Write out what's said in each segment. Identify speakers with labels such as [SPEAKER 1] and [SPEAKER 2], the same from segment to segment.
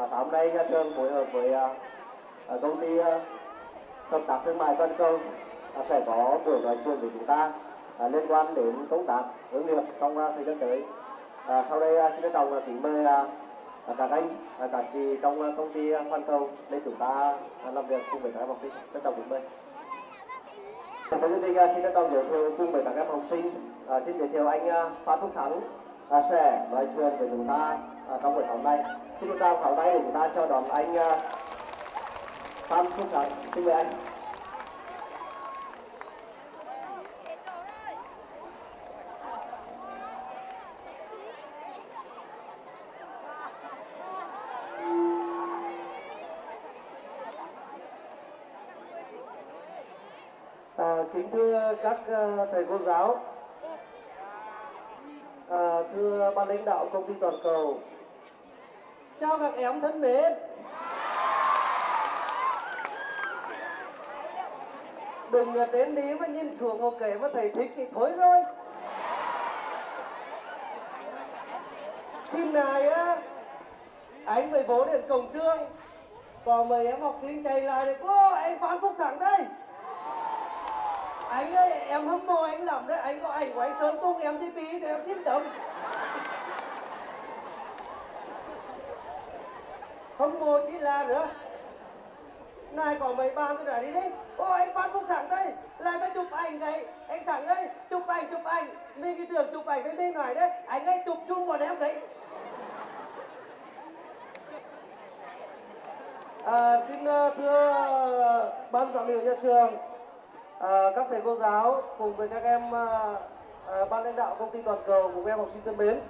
[SPEAKER 1] Ờ, à, sáng nay nhà trường phối hợp với à, công ty à, hợp tác thương mại toàn cầu à, sẽ có buổi nói chuyện với chúng ta à, liên quan đến công tác hướng nghiệp trong à, thời gian tới. À, sau đây à, xin trân trọng à, kính mời à, các anh, à, các chị trong à, công ty à, Hoàn Cầu để chúng ta à, làm việc cùng với các học sinh. Trân trọng kính mời. Thưa quý vị, xin trân trọng giới thiệu cùng với các em học sinh, à, xin giới thiệu anh Phan Phúc Thắng à, sẽ nói chuyện với chúng ta à, trong buổi sáng nay. Xin chúng ta pháo tay để chúng ta chào đón anh à, Phan Phúc Thắng. Xin mời anh.
[SPEAKER 2] À, kính thưa các à, thầy cô giáo, à, thưa ban lãnh đạo công ty toàn cầu, chào các em thân mến. Đừng à, đến đi mà nhìn xuống một cái mà thầy thích thì thôi rồi. Tin này á, anh với bố đến cổng trường, còn mấy em học sinh chạy lại thì cô anh Phan Phúc thẳng đây anh ơi em hâm mộ anh lắm đấy anh có ảnh của anh sơn tung em đi bí thì em xin tấm hâm mộ chỉ là nữa. Này có mấy bạn tôi nói đi đấy. ô anh phát phúc thẳng đây. Lại ta chụp ảnh đấy. Anh thẳng ơi chụp ảnh chụp ảnh. Mình cái tưởng chụp ảnh với mình nói đấy. Anh ấy chụp chung bọn em đấy. À, xin ờ, thưa ban giám hiệu nhà trường à, các thầy cô giáo cùng với các em à, à, ban lãnh đạo công ty toàn cầu cùng các em học sinh thân mến.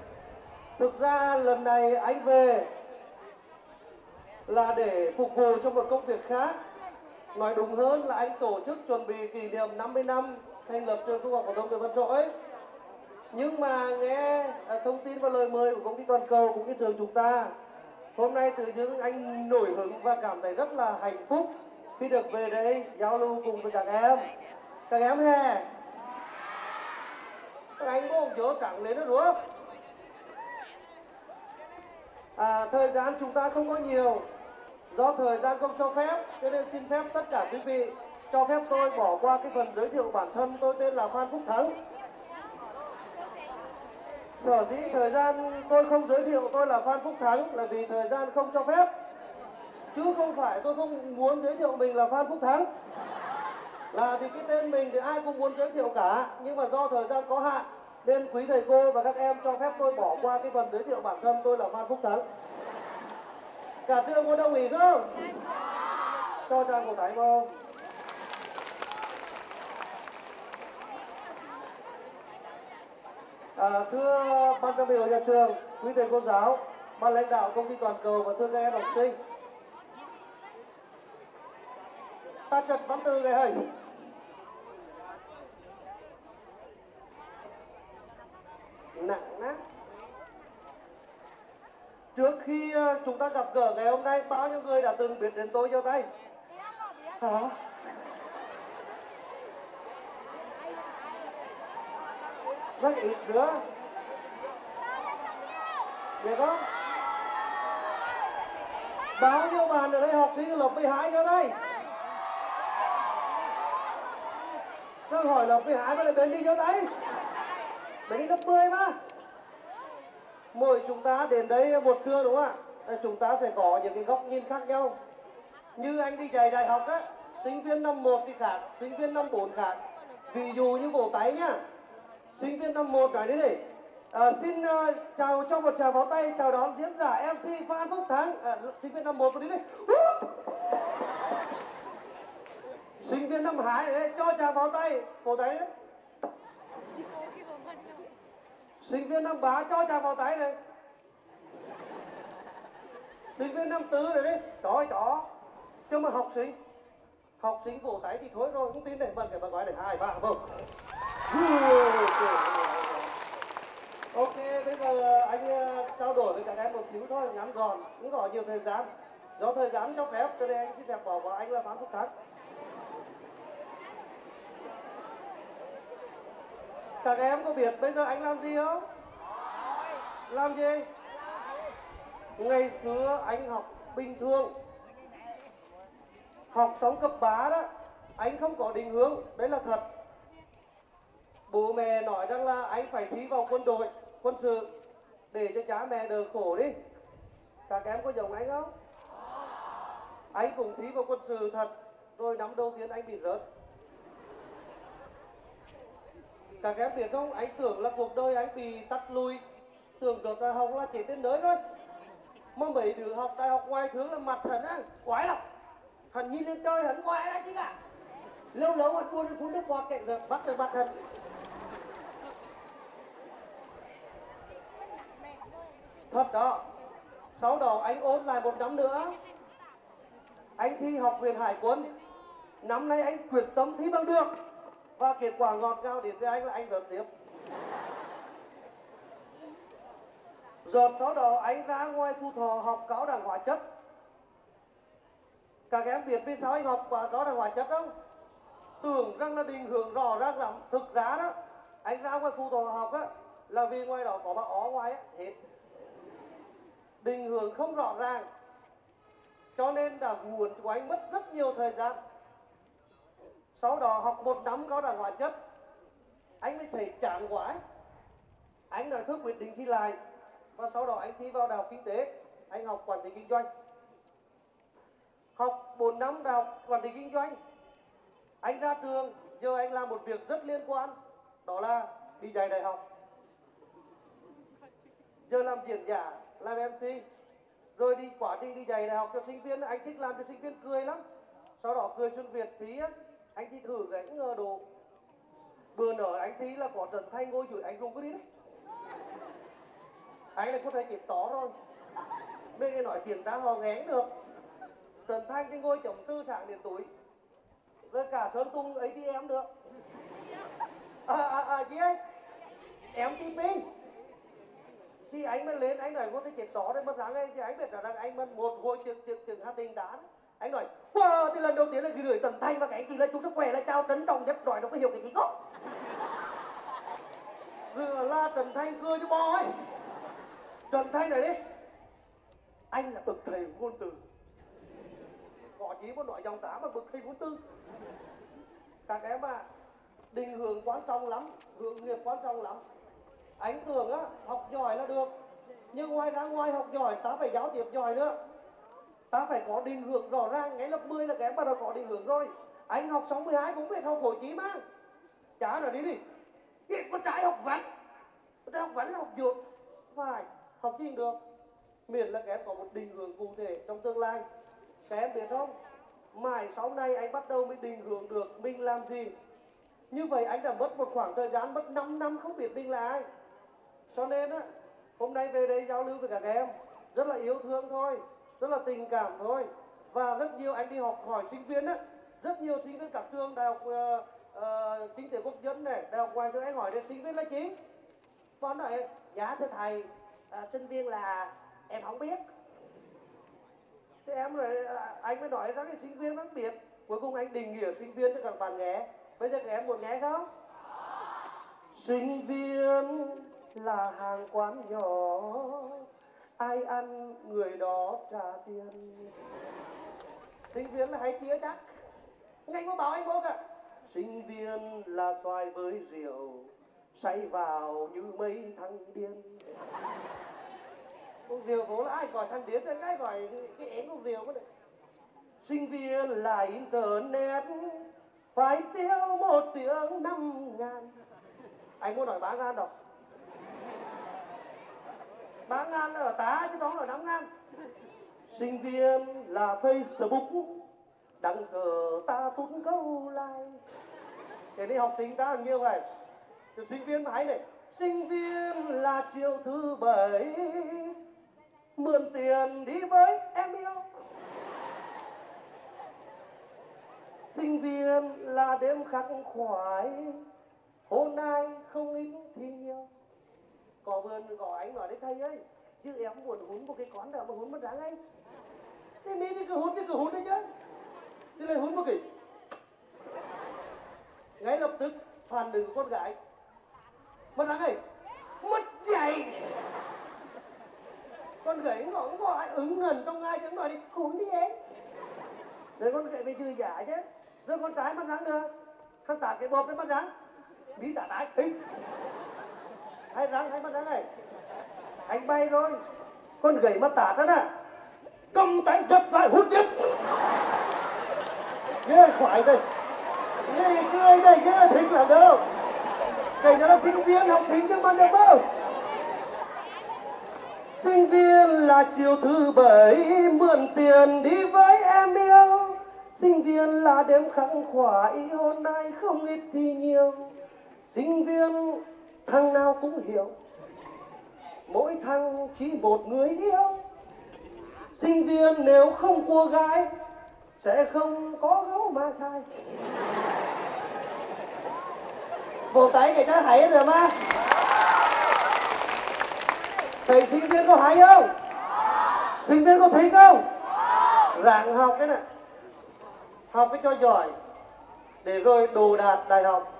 [SPEAKER 2] Thực ra lần này anh về là để phục vụ cho một công việc khác. Nói đúng hơn là anh tổ chức chuẩn bị kỷ niệm 50 năm thành lập trường trung học phổ thông Nguyễn Văn Trỗi. Nhưng mà nghe à, thông tin và lời mời của công ty toàn cầu cũng như trường chúng ta hôm nay tự dưng anh nổi hứng và cảm thấy rất là hạnh phúc khi được về đây giao lưu cùng với các em. Các em hè. Các anh có ông chớ trắng lên đó đúng không? À, thời gian chúng ta không có nhiều do thời gian không cho phép, cho nên xin phép tất cả quý vị cho phép tôi bỏ qua cái phần giới thiệu bản thân. Tôi tên là phan phúc thắng. Sở dĩ thời gian tôi không giới thiệu tôi là phan phúc thắng là vì thời gian không cho phép. Chứ không phải tôi không muốn giới thiệu mình là Phan Phúc Thắng. Là vì cái tên mình thì ai cũng muốn giới thiệu cả. Nhưng mà do thời gian có hạn, nên quý thầy cô và các em cho phép tôi bỏ qua cái phần giới thiệu bản thân. Tôi là Phan Phúc Thắng cả trường có đồng ý không? Cho trang cổ tay không à, thưa ban giám hiệu nhà trường quý thầy cô giáo ban lãnh đạo công ty toàn cầu và thưa các em học sinh. Ta trật văn từ cái hình nặng nát trước khi ờ, chúng ta gặp gỡ ngày hôm nay, bao nhiêu người đã từng biết đến tôi cho tay hả? Rất ít nữa. Biết không? Bao nhiêu bạn ở đây học sinh lớp 12 cho đây Sao hỏi lớp 12 mà lại bên đi cho tay Bên đi lớp 10 mà. Mỗi chúng ta đến đây một trưa đúng không ạ? Chúng ta sẽ có những cái góc nhìn khác nhau. Như anh đi dạy đại học á Sinh viên năm 1 thì khác Sinh viên năm 4 khác. Ví dụ như vỗ tay nhá. Sinh viên năm 1 cái đấy này. À, Xin uh, chào cho một tràng pháo tay Chào đón diễn giả MC Phan Phúc Thắng. À, Sinh viên năm 1 đi đi sinh viên năm 2 đấy cho chàng vào tay vỗ tay đấy sinh viên năm 3 cho chàng vào tay này sinh viên năm tư rồi đấy. Đó, chó. Chứ mà học sinh học sinh vỗ tay thì thôi rồi không tin này. Bật cái bà gói này hai ba vâng ok bây giờ anh ờ, trao đổi với các em một xíu thôi ngắn gọn cũng có nhiều thời gian. Do thời gian cho phép cho nên anh xin phép bỏ vào anh là phán phúc thắng. Các em có biết bây giờ anh làm gì không? Làm gì? Ngày xưa anh học bình thường. Học sống cấp bá đó anh không có định hướng. Đấy là thật. Bố mẹ nói rằng là anh phải thi vào quân đội quân sự để cho cha mẹ đỡ khổ đi. Các em có giống anh không? Anh cũng thi vào quân sự thật rồi năm đầu tiên anh bị rớt. Các em biết không? Anh tưởng là cuộc đời anh bị tắt lui, tưởng được là học là chỉ đến nơi thôi mà mấy đứa học đại học ngoài thường là mặt hẳn á. Quái lắm. Hẳn nhìn lên trời, hẳn quái đó chứ cả. Lâu lâu hẳn buồn phun nước bọt cạnh rồi bắt được mặt hẳn. Thật đó. Sau đó anh ôn lại một năm nữa. Anh thi học viện hải quân. Năm nay anh quyết tâm thi bằng được. Và kết quả ngọt ngào đến với anh là anh vượt tiếp. Rồi sau đó ánh ra ngoài phu Thọ học cáo đẳng hóa chất. Các em biết vì sao anh học cáo đẳng hóa chất không? Tưởng rằng là định hướng rõ ràng lắm, thực ra đó anh ra ngoài phu Thọ học á, là vì ngoài đó có bà ó ngoài á, hết. Định hướng không rõ ràng, cho nên là nguồn của anh mất rất nhiều thời gian. Sau đó học một năm cáo đẳng hóa chất, anh mới thấy chán quá. Anh nói thôi quyết định thi lại và sau đó anh thi vào đại học kinh tế anh học quản trị kinh doanh. Học 4 năm đại học quản trị kinh doanh. Anh ra trường giờ anh làm một việc rất liên quan đó là đi dạy đại học. Giờ làm diễn giả làm mc rồi đi quá trình đi dạy đại học cho sinh viên. Anh thích làm cho sinh viên cười lắm. Sau đó cười xuân việt thí, anh thi thử cái ngờ đồ. Vừa nở anh thí là có trần thanh ngôi chửi anh rung cái đi đấy anh này có thể chịu tỏ rồi. Bên cái nói tiền ta họ ngén được. Trần thanh thì ngôi chồng tư sản điện túi, rồi cả sơn tung ấy thì em được. À à à chị ơi em tìm pin thì anh mới lên anh nói có thể chết tỏ đấy mất rằng ấy thì anh biết rằng anh mất một hồi trường trường trường hà tình đá anh nói wow thì lần đầu tiên là gửi tần thanh và cái gì là chúng rất khỏe là trao trấn trọng nhất rồi nó có hiểu cái gì có rồi là trần thanh cười cho bò ấy trần thanh này đi. Anh là bậc thầy ngôn từ. Họ chỉ có nói dòng tá mà bậc thầy ngôn tư các em à định hướng quan trọng lắm, hướng nghiệp quan trọng lắm. Anh tưởng á, học giỏi là được. Nhưng ngoài ra ngoài học giỏi, ta phải giáo tiếp giỏi nữa. Ta phải có định hướng rõ ràng. Ngay lớp 10 là các em bắt đầu có định hướng rồi. Anh học 62 cũng biết học hồi chí mà. Chả rồi đi đi. Con trai học văn. Con trai học văn là học dược. Phải học gì được. Miễn là các em có một định hướng cụ thể trong tương lai. Các em biết không? Mãi sau này anh bắt đầu mới định hướng được mình làm gì. Như vậy anh đã mất một khoảng thời gian mất 5 năm không biết mình là ai. Cho nên á hôm nay về đây giao lưu với các em rất là yêu thương thôi rất là tình cảm thôi. Và rất nhiều anh đi học hỏi sinh viên á rất nhiều sinh viên các trường đại học uh, uh, kinh tế quốc dân này đại học ngoài thương anh hỏi đến sinh viên là gì? Con nói giá thưa thầy à, sinh viên là em không biết. Thế em rồi ờ, anh mới nói rằng sinh viên vẫn biết. Cuối cùng anh định nghĩa sinh viên cho các bạn nghe. Bây giờ các em muốn nghe không? Sinh viên là hàng quán nhỏ. Ai ăn người đó trả tiền. Sinh viên là hay tía chắc. Ngay có bảo anh bố cả sinh viên là xoài với rượu say vào như mấy thằng điên. Cô diều vốn là ai gọi thằng điên thì ai gọi cái én con rượu được. sinh viên là internet, phải tiêu một tiếng năm ngàn. Anh muốn nói ba ngàn đâu? Ba ngàn là ở tá chứ đó là năm ngàn. Sinh viên là facebook đằng giờ ta tút câu like. Thế nên học sinh ta nhiều vậy? Từ sinh viên mà hay này. Sinh viên là chiều thứ bảy. Mượn tiền đi với em yêu. Sinh viên là đêm khắc khoải. Hôm nay không ít thì nhiều. Có vườn, có anh nói đấy thầy ơi. Chứ em muốn hún một cái con nào mà hún mất ráng anh thế mi thì cứ hún thì cứ hún đấy chứ. Thế lại hún một cái ngay lập tức phản ứng của con gái mất ráng ấy mất dạy. Con gậy ngõ gọi ứng ngần trong ai chẳng nói đi cún đi em. Rồi con gậy bị trừ giả chứ. Rồi con trái mắt rắn nữa. Thằng tạt cái bột cái mắt rắn bí tả đái Ê. hai rắn hai mắt rắn này. Anh bay rồi. Con gậy mắt tạt đó nè. Cầm tay chập lại hút tiếp. Ghê khoái đây. Ghê cười đây, ghê thích là đâu sinh viên, học sinh chứ mà được không sinh viên là chiều thứ bảy, mượn tiền đi với em yêu. Sinh viên là đêm khắc khoải hôm nay không ít thì nhiều. Sinh viên, thằng nào cũng hiểu. Mỗi thằng chỉ một người yêu. Sinh viên nếu không cua gái, sẽ không có gấu ma sai vỗ tay cái cho hay rồi mà thầy sinh viên có hay không? Sinh viên có thấy không? Ráng học cái này học cái cho giỏi. Để rồi đồ đạt đại học.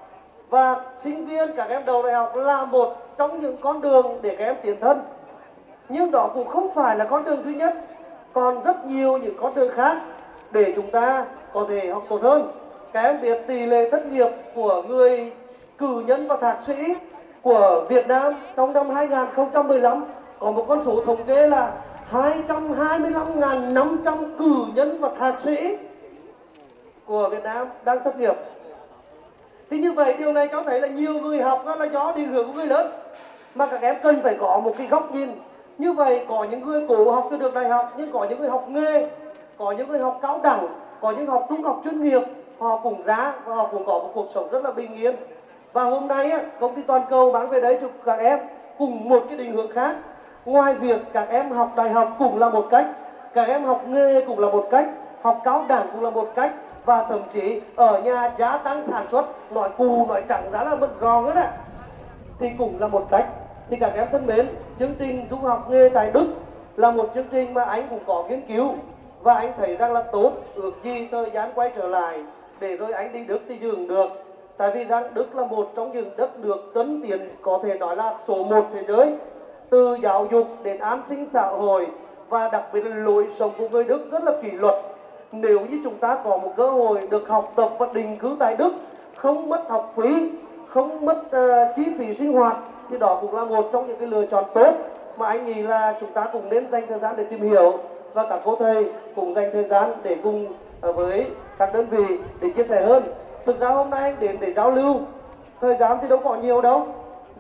[SPEAKER 2] Và sinh viên các em đầu đại học là một trong những con đường để các em tiến thân. Nhưng đó cũng không phải là con đường duy nhất. Còn rất nhiều những con đường khác để chúng ta có thể học tốt hơn. Các em biết tỷ lệ thất nghiệp của người cử nhân và thạc sĩ của Việt Nam trong năm 2015 có một con số thống kê là 225.500 cử nhân và thạc sĩ của Việt Nam đang thất nghiệp. Thì như vậy, điều này cho thấy là nhiều người học đó là do đi hướng của người lớn, mà các em cần phải có một cái góc nhìn như vậy, có những người cố học cho được đại học, nhưng có những người học nghề, có những người học cao đẳng, có những học trung học chuyên nghiệp, họ cũng ra và họ cũng có một cuộc sống rất là bình yên và hôm nay á, công ty toàn cầu bán về đấy cho các em cùng một cái định hướng khác. Ngoài việc các em học đại học cũng là một cách các em học nghề cũng là một cách học cao đẳng cũng là một cách và thậm chí ở nhà giá tăng sản xuất nói cù nói chẳng giá là mất gòn hết á thì cũng là một cách. Thì các em thân mến chương trình du học nghề tại đức là một chương trình mà anh cũng có nghiên cứu và anh thấy rằng là tốt. Ước gì thời gian quay trở lại để rồi anh đi đức thì dừng được tại vì rằng đức là một trong những đất nước tân tiền có thể nói là số một thế giới từ giáo dục đến an sinh xã hội và đặc biệt là lối sống của người đức rất là kỷ luật. Nếu như chúng ta có một cơ hội được học tập và định cư tại đức không mất học phí không mất uh, chi phí sinh hoạt thì đó cũng là một trong những cái lựa chọn tốt mà anh nghĩ là chúng ta cũng nên dành thời gian để tìm hiểu. Và các cô thầy cũng dành thời gian để cùng ờ, với các đơn vị để chia sẻ hơn thực ra hôm nay anh đến để giao lưu. Thời gian thì đâu có nhiều đâu.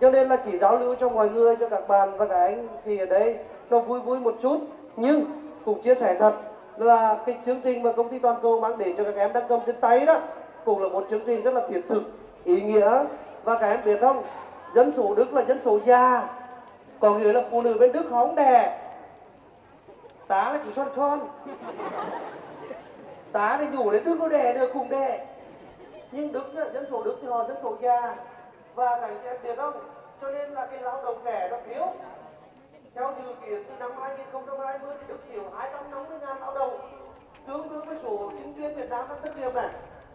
[SPEAKER 2] Cho nên là chỉ giao lưu cho mọi người, cho các bạn và các anh thì ở đây nó vui vui một chút. Nhưng cũng chia sẻ thật là cái chương trình mà công ty toàn cầu mang đến cho các em đang cầm trên tay đó cũng là một chương trình rất là thiết thực, ý nghĩa. Và các em biết không, dân số đức là dân số già còn nghĩa là phụ nữ bên đức không đẻ. Tá là chỉ son son. Tá thì đủ đến đức có đẻ được cùng đẻ nhưng đức dân số đức thì họ dân số già. Và cái em biết không cho nên là cái lao động trẻ nó thiếu. Theo dự kiến từ năm 2020 thì Đức thiếu 250 ngàn lao động. Tương đương với số sinh viên Việt Nam đang thất nghiệp này.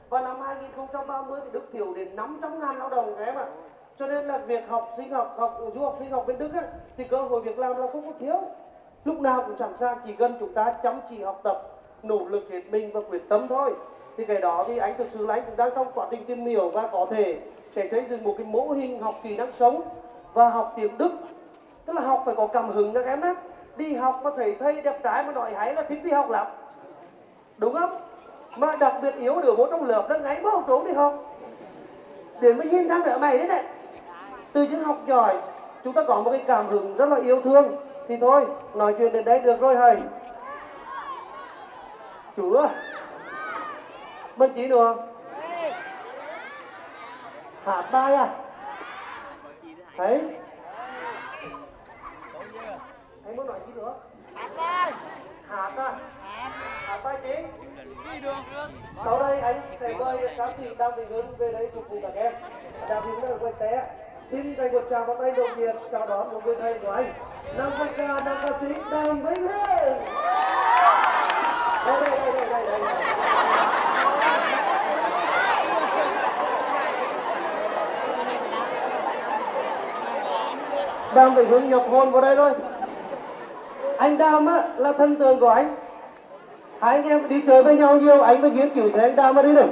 [SPEAKER 2] Và năm 2030 thì Đức thiếu đến 500 ngàn lao động các em ạ. Cho nên là việc học sinh học học du học sinh học bên Đức á, thì cơ hội việc làm là không có thiếu. Lúc nào cũng sẵn sàng chỉ cần chúng ta chăm chỉ học tập nỗ lực hết mình và quyết tâm thôi thì cái đó thì anh thực sự là anh cũng đang trong quá trình tìm hiểu và có thể sẽ xây dựng một cái mô hình học kỹ năng sống và học tiếng Đức. Tức là học phải có cảm hứng các em á. Đi học mà thấy thầy đẹp trai mà nói hay là thích đi học lắm. Đúng không? Mà đặc biệt yếu đứa bố trong lớp nó ngáy bao trốn đi học. Để mới nhìn thằng đứa mày đấy này. Từ những học giỏi, chúng ta có một cái cảm hứng rất là yêu thương. Thì thôi, nói chuyện đến đây được rồi hầy chúa bên chị được hạ tay à. Thấy. Anh muốn nói gì nữa. Hạt tay. Hạt tay chị sau đây anh sẽ mời các chị đang bị hướng về đây phục vụ cả em đang bị hướng quay xe xin dành một tràng vào tay đồng nghiệp chào đón một người thầy của anh. Nam ca ca nam ca sĩ đàm vĩnh hưng đây đây đây đây đây, đây. Đang phải hướng nhập hồn vào đây thôi. Anh Đam á, là thân tượng của anh. Hai anh em đi chơi với nhau nhiều, anh mới nghiên cứu thấy anh Đam ở đi này.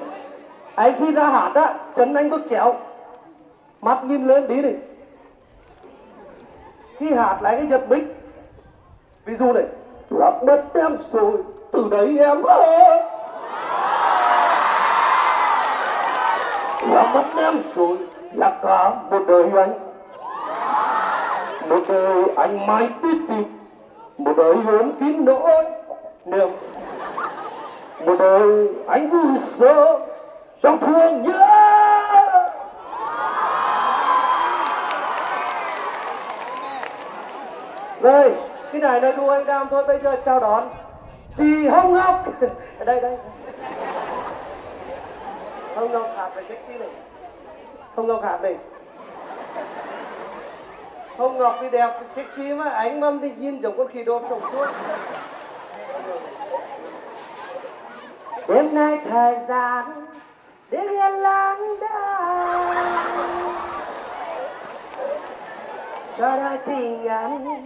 [SPEAKER 2] Anh khi ra hát á chân anh bước chéo mắt nhìn lên đi này. Khi hát lại cái giật bích ví dụ này, lắp đất em rồi, từ đấy em ơi lắp đất em rồi là cả một đời anh một đời anh mãi biết tìm một đời hướng kín nỗi niềm một đời anh vui sợ trong thương nhớ. Rồi, cái này là đu anh đam thôi, bây giờ chào đón. Chị hồng ngọc. Ở đây đây. Hồng ngọc hát phải sexy này. Hồng ngọc hát này hồng ngọc thì đẹp sexy mà ánh mâm thì nhìn giống con khỉ đột sống suốt. Đêm nay thời gian đêm yên lãng đãng cho đôi tình nhân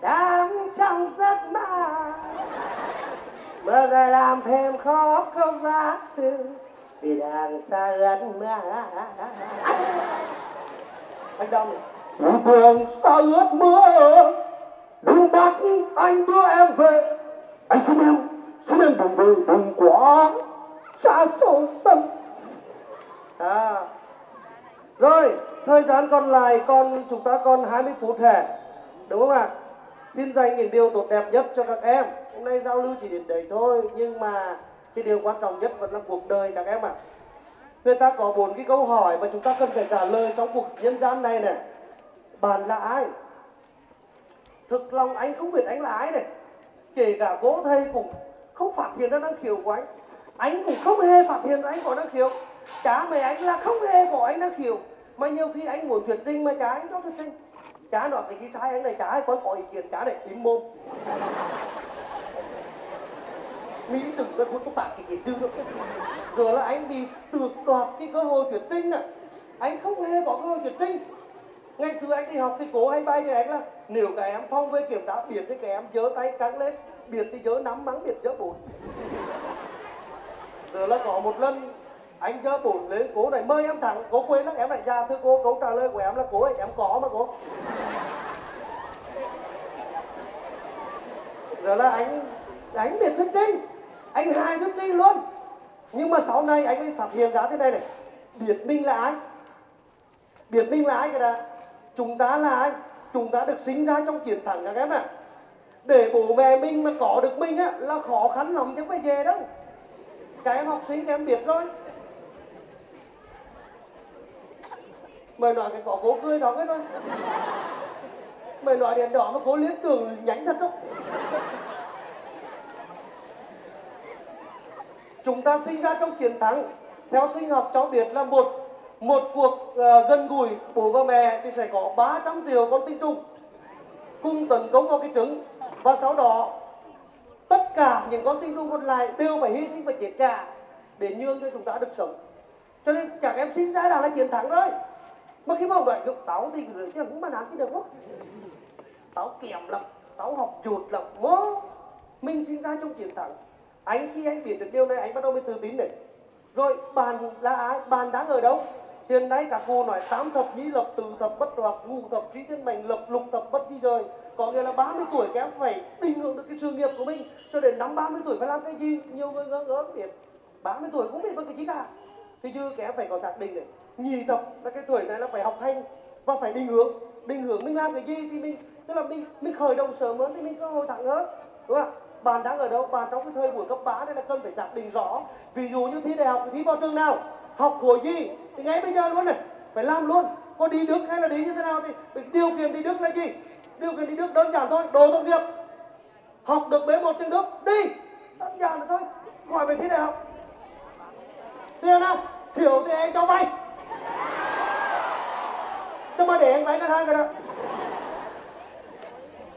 [SPEAKER 2] đang trong giấc mơ. Mơ rồi làm thêm khó câu giá từ vì đang xa gần mưa anh đông Thủ thường xa ướt mưa đứng bắt anh đưa em về. Anh xin em xin em đừng về đừng quá xa sâu tâm. À rồi, thời gian còn lại, còn chúng ta còn 20 phút hè, đúng không ạ? Xin dành những điều tốt đẹp nhất cho các em. Hôm nay giao lưu chỉ đến đấy thôi, nhưng mà cái điều quan trọng nhất vẫn là cuộc đời các em ạ. Người ta có bốn cái câu hỏi mà chúng ta cần phải trả lời trong cuộc nhân gian này này bạn là ai? Thực lòng anh không biết anh là ai này. Kể cả bố thầy cũng không phát hiện ra năng khiếu của anh. Anh cũng không hề phát hiện ra anh có năng khiếu. Cha mẹ anh là không hề có anh năng khiếu. Mà nhiều khi anh muốn thuyết trình mà cha anh không thuyết trình. Cha nói cái gì sai anh này, cha hay con có ý kiến, cha này im mồm. Mỹ tử là con tạc cái gì tư đâu rồi là anh bị tước đoạt cái cơ hội thuyết trình à. Anh không hề có cơ hội thuyết trình ngày xưa anh đi học thì cố hay bay với anh là nếu các em phong về kiểm tra biệt thì các em giơ tay căng lên. Biệt thì giơ nắm mắng biệt giơ bụi. Giờ là có một lần anh giơ bụi lên, cố này, mời em thẳng. Cố quên lắm, em lại ra, thưa cô, câu trả lời của em là cố ấy, em có mà cố giờ là anh đánh biệt thuyết trinh anh hai thuyết trinh luôn. Nhưng mà sau này anh mới phát hiện ra thế này này. Biệt minh là ai? Biệt minh là ai cái đã? Chúng ta là ai? Chúng ta được sinh ra trong chiến thắng các em ạ. Để bố mẹ mình mà có được mình á, là khó khăn lắm chứ phải về đâu. Các em học sinh các em biết rồi. Mày nói cái có cố cười đó cái thôi mày nói đèn đỏ mà cố liên tưởng nhánh thật không chúng ta sinh ra trong chiến thắng. Theo sinh học cháu biết là một một cuộc ờ, uh, gần gũi bố và mẹ thì sẽ có 300 triệu con tinh trùng cùng tấn công vào cái trứng. Và sau đó tất cả những con tinh trùng còn lại đều phải hy sinh và chết cả để nhường cho chúng ta được sống. Cho nên chẳng em sinh ra là là chiến thắng rồi. Mà khi mà ông dụng táo thì người chứ cũng mà làm cái được không táo kèm lắm táo học chuột lắm. Quá mình sinh ra trong chiến thắng. Anh khi anh biết được điều này anh bắt đầu mới tự tin này. Rồi bạn là ai? Bạn đang ở đâu? Hiện nay các cô nói tám thập nhĩ lập từ thập bất hoặc ngũ thập trí thiên mệnh lập, lục thập bất di rời. Có nghĩa là 30 tuổi các em phải định hướng được cái sự nghiệp của mình. Cho đến năm 30 tuổi phải làm cái gì? Nhiều người ngớ ngớ biết. 30 tuổi cũng biết bất cái gì cả. Thì chứ các em phải có xác định này. Nhì thập là cái tuổi này là phải học hành và phải định hướng. Định hướng mình làm cái gì thì mình, tức là mình mình khởi động sớm hơn thì mình có hồi thẳng hơn, đúng không bạn đang ở đâu? Bạn trong cái thời buổi cấp 3 này là cần phải xác định rõ. Ví dụ như thi đại học thì thi vào trường nào? Học khối gì thì ngay bây giờ luôn này, phải làm luôn. Có đi đức hay là đi như thế nào thì phải điều kiện đi đức là gì? Điều kiện đi đức đơn giản thôi, đồ tốt nghiệp. Học được b một tiếng đức, đi. Đơn giản là thôi. Gọi về thi đại học. Tiền nào? Thiếu thì anh cho vay. Nhưng mà để anh vay ngân hàng cái đó.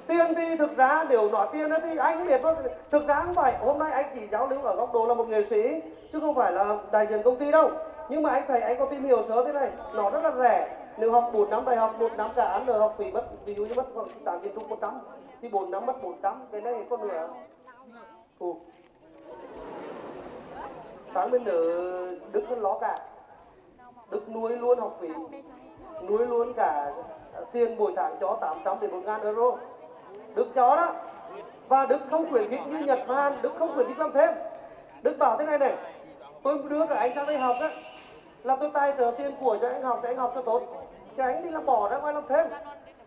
[SPEAKER 2] Tiền thì thực ra nếu nói tiền đó thì anh biết thôi. Thực ra không phải hôm nay anh chỉ giáo lưu ở góc độ là một nghệ sĩ, chứ không phải là đại diện công ty đâu nhưng mà anh thầy, anh có tìm hiểu sớm thế này. Nó rất là rẻ. Nếu học một năm đại học một năm cả án ở học phí mất, ví dụ như mất khoảng tám nghìn trung một trăm thì 4 năm mất bốn trăm, cái này có nữa ừ. sáng bên ở đức nó ló cả. Đức nuôi luôn học phí, nuôi luôn cả tiền mỗi tháng cho 800 đến 1 ngàn euro. Đức cho đó. Và Đức không khuyến khích như Nhật và Hàn, Đức không khuyến khích làm thêm. Đức bảo thế này này, tôi đưa cả anh sang đây học á là tôi tài trợ tiền của cho anh học thì anh học cho tốt cho anh đi làm bỏ ra ngoài làm thêm.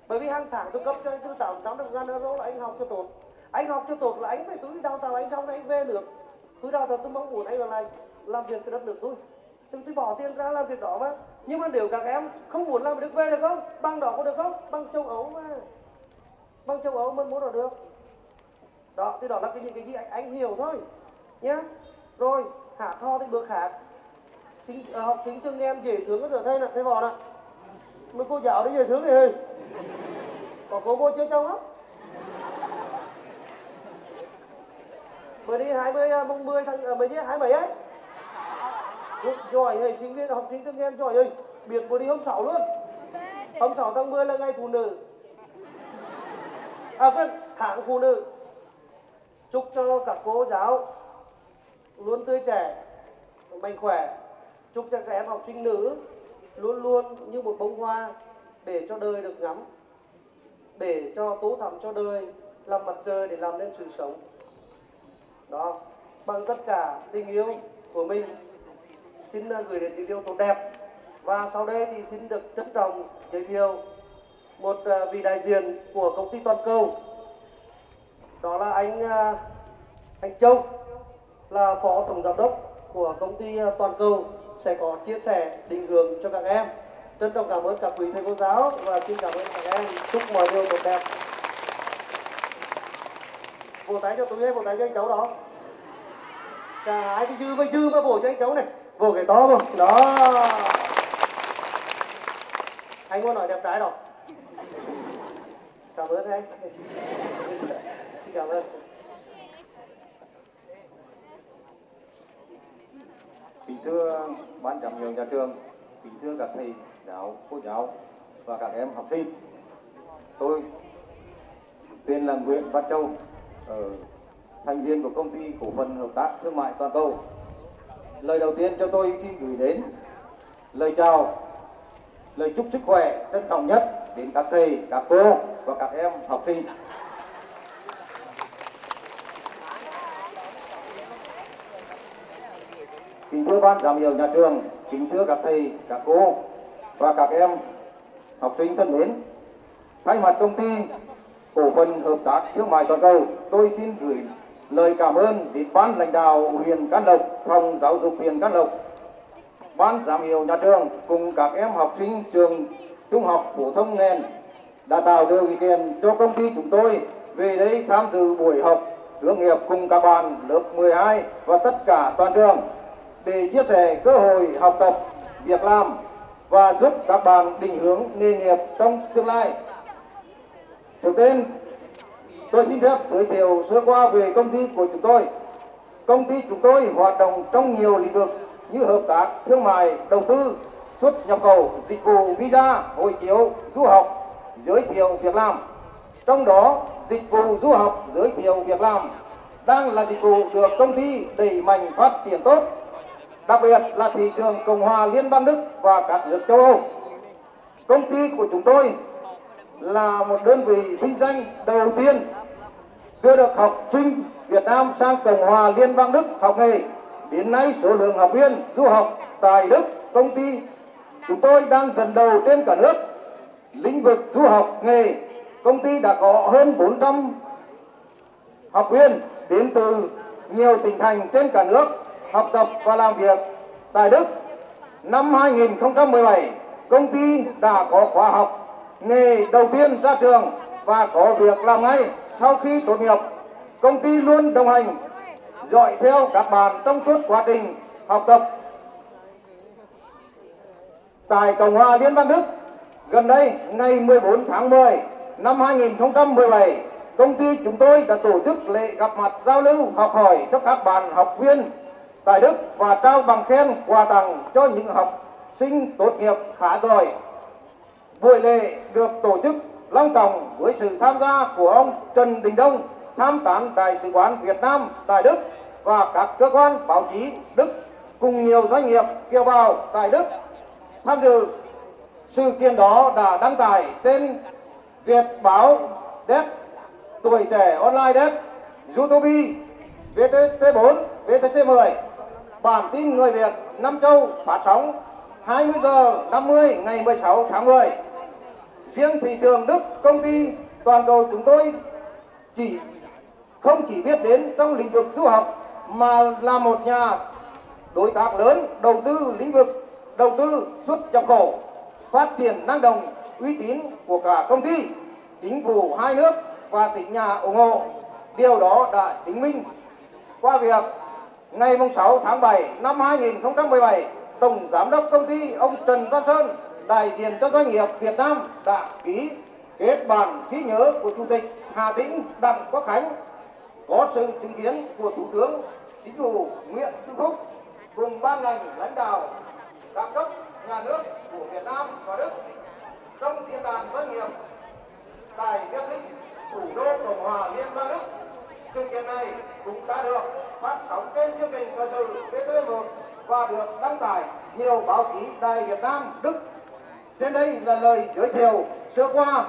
[SPEAKER 2] Bởi vì hàng tháng tôi cấp cho anh từ 800 được ngàn euro là anh học cho tốt anh học cho tốt là anh phải tôi đi đào tạo anh xong rồi anh về được tôi đào tạo tôi mong muốn anh là này làm việc cho đất nước tôi. Thì tôi bỏ tiền ra làm việc đó mà. Nhưng mà nếu các em không muốn làm được về được không? Bằng đó có được không? Bằng châu âu mà. Bằng châu âu mình muốn là được. Đó thì đó là cái những cái gì anh, anh hiểu thôi. Nhé rồi hạ kho thì bước khác sinh, à, học sinh trường em dễ thương có rửa thay nè thay vò nè mấy cô giáo đấy dễ thương này có cô cô chưa trông không? Mới đi hai mươi à, mùng mười tháng à, mấy chứ? Hai mấy ấy. Giỏi hay sinh viên học sinh trường em giỏi ơi. Biệt vừa đi hôm sáu luôn. Hôm sáu tháng 10 là ngày phụ nữ. À quên tháng phụ nữ. Chúc cho các cô giáo luôn tươi trẻ mạnh khỏe chúc cho các em học sinh nữ luôn luôn như một bông hoa để cho đời được ngắm, để cho tố thắm cho đời, làm mặt trời để làm nên sự sống. Đó, bằng tất cả tình yêu của mình, xin ờ, gửi đến tình yêu tốt đẹp. Và sau đây thì xin được trân trọng giới thiệu một ờ, vị đại diện của công ty toàn cầu. Đó là anh ờ, anh Châu, là phó tổng giám đốc của công ty toàn cầu sẽ có chia sẻ định hướng cho các em. Trân trọng cảm ơn các quý thầy cô giáo và xin cảm ơn các em. Chúc mọi điều tốt đẹp. Vỗ tay cho tôi nhé, vỗ tay cho anh cháu đó. Cả hai cái dư với dư mà vỗ cho anh cháu này. Vỗ cái to không? đó. Anh muốn nói đẹp trai đâu cảm ơn anh. Cảm ơn.
[SPEAKER 3] Kính thưa ban giám hiệu nhà trường, kính thưa các thầy giáo, cô giáo và các em học sinh. Tôi tên là Nguyễn Văn Châu, ở thành viên của công ty cổ phần hợp tác thương mại toàn cầu. Lời đầu tiên cho tôi xin gửi đến lời chào, lời chúc sức khỏe trân trọng nhất đến các thầy, các cô và các em học sinh. Kính thưa ban giám hiệu nhà trường, kính thưa các thầy, các cô và các em, học sinh thân mến. Thay mặt công ty cổ phần hợp tác thương mại toàn cầu, tôi xin gửi lời cảm ơn đến ban lãnh đạo huyện Can Lộc, phòng giáo dục huyện Can Lộc, ban giám hiệu nhà trường cùng các em học sinh trường trung học phổ thông nghèn đã tạo điều kiện cho công ty chúng tôi về đây tham dự buổi học hướng nghiệp cùng các bạn lớp 12 và tất cả toàn trường để chia sẻ cơ hội học tập, việc làm và giúp các bạn định hướng nghề nghiệp trong tương lai. Đầu tiên, tôi xin phép giới thiệu sơ qua về công ty của chúng tôi. Công ty chúng tôi hoạt động trong nhiều lĩnh vực như hợp tác, thương mại, đầu tư, xuất nhập khẩu, dịch vụ visa, hộ chiếu, du học, giới thiệu việc làm. Trong đó, dịch vụ du học, giới thiệu việc làm đang là dịch vụ được công ty đẩy mạnh phát triển tốt đặc biệt là thị trường Cộng hòa Liên bang Đức và các nước châu Âu. Công ty của chúng tôi là một đơn vị vinh danh đầu tiên đưa được học sinh Việt Nam sang Cộng hòa Liên bang Đức học nghề. Đến nay, số lượng học viên du học tại Đức, công ty chúng tôi đang dần đầu trên cả nước. Lĩnh vực du học nghề, công ty đã có hơn 400 học viên đến từ nhiều tỉnh thành trên cả nước học tập và làm việc tại Đức. Năm 2017, công ty đã có khóa học nghề đầu tiên ra trường và có việc làm ngay sau khi tốt nghiệp. Công ty luôn đồng hành, dõi theo các bạn trong suốt quá trình học tập. Tại Cộng hòa Liên bang Đức, gần đây ngày 14 tháng 10 năm 2017, công ty chúng tôi đã tổ chức lễ gặp mặt giao lưu học hỏi cho các bạn học viên tại Đức và trao bằng khen quà tặng cho những học sinh tốt nghiệp khá giỏi. Buổi lễ được tổ chức long trọng với sự tham gia của ông Trần Đình Đông, tham tán Đại sứ quán Việt Nam tại Đức và các cơ quan báo chí Đức cùng nhiều doanh nghiệp kiều bào tại Đức tham dự sự kiện đó đã đăng tải trên Việt báo Desk, tuổi trẻ online Desk, YouTube, VTC4, VTC10, bản tin người Việt Nam Châu phát sóng 20 giờ 50 ngày 16 tháng 10. Riêng thị trường Đức, công ty toàn cầu chúng tôi chỉ không chỉ biết đến trong lĩnh vực du học mà là một nhà đối tác lớn đầu tư lĩnh vực đầu tư xuất nhập khẩu phát triển năng động uy tín của cả công ty chính phủ hai nước và tỉnh nhà ủng hộ điều đó đã chứng minh qua việc ngày 6 tháng 7 năm 2017 tổng giám đốc công ty ông Trần Văn Sơn đại diện cho doanh nghiệp Việt Nam đã ký kết bản ghi nhớ của chủ tịch Hà Tĩnh Đặng Quốc Khánh có sự chứng kiến của thủ tướng chính phủ Nguyễn Xuân Phúc cùng ban ngành lãnh đạo các cấp nhà nước của Việt Nam và Đức trong diễn đàn doanh nghiệp tại Berlin, thủ đô Cộng hòa Liên bang Đức. Sự kiện này cũng đã được phát sóng trên chương trình thời sự VTV1 và được đăng tải nhiều báo chí đài Việt Nam, Đức. Trên đây là lời giới thiệu sơ qua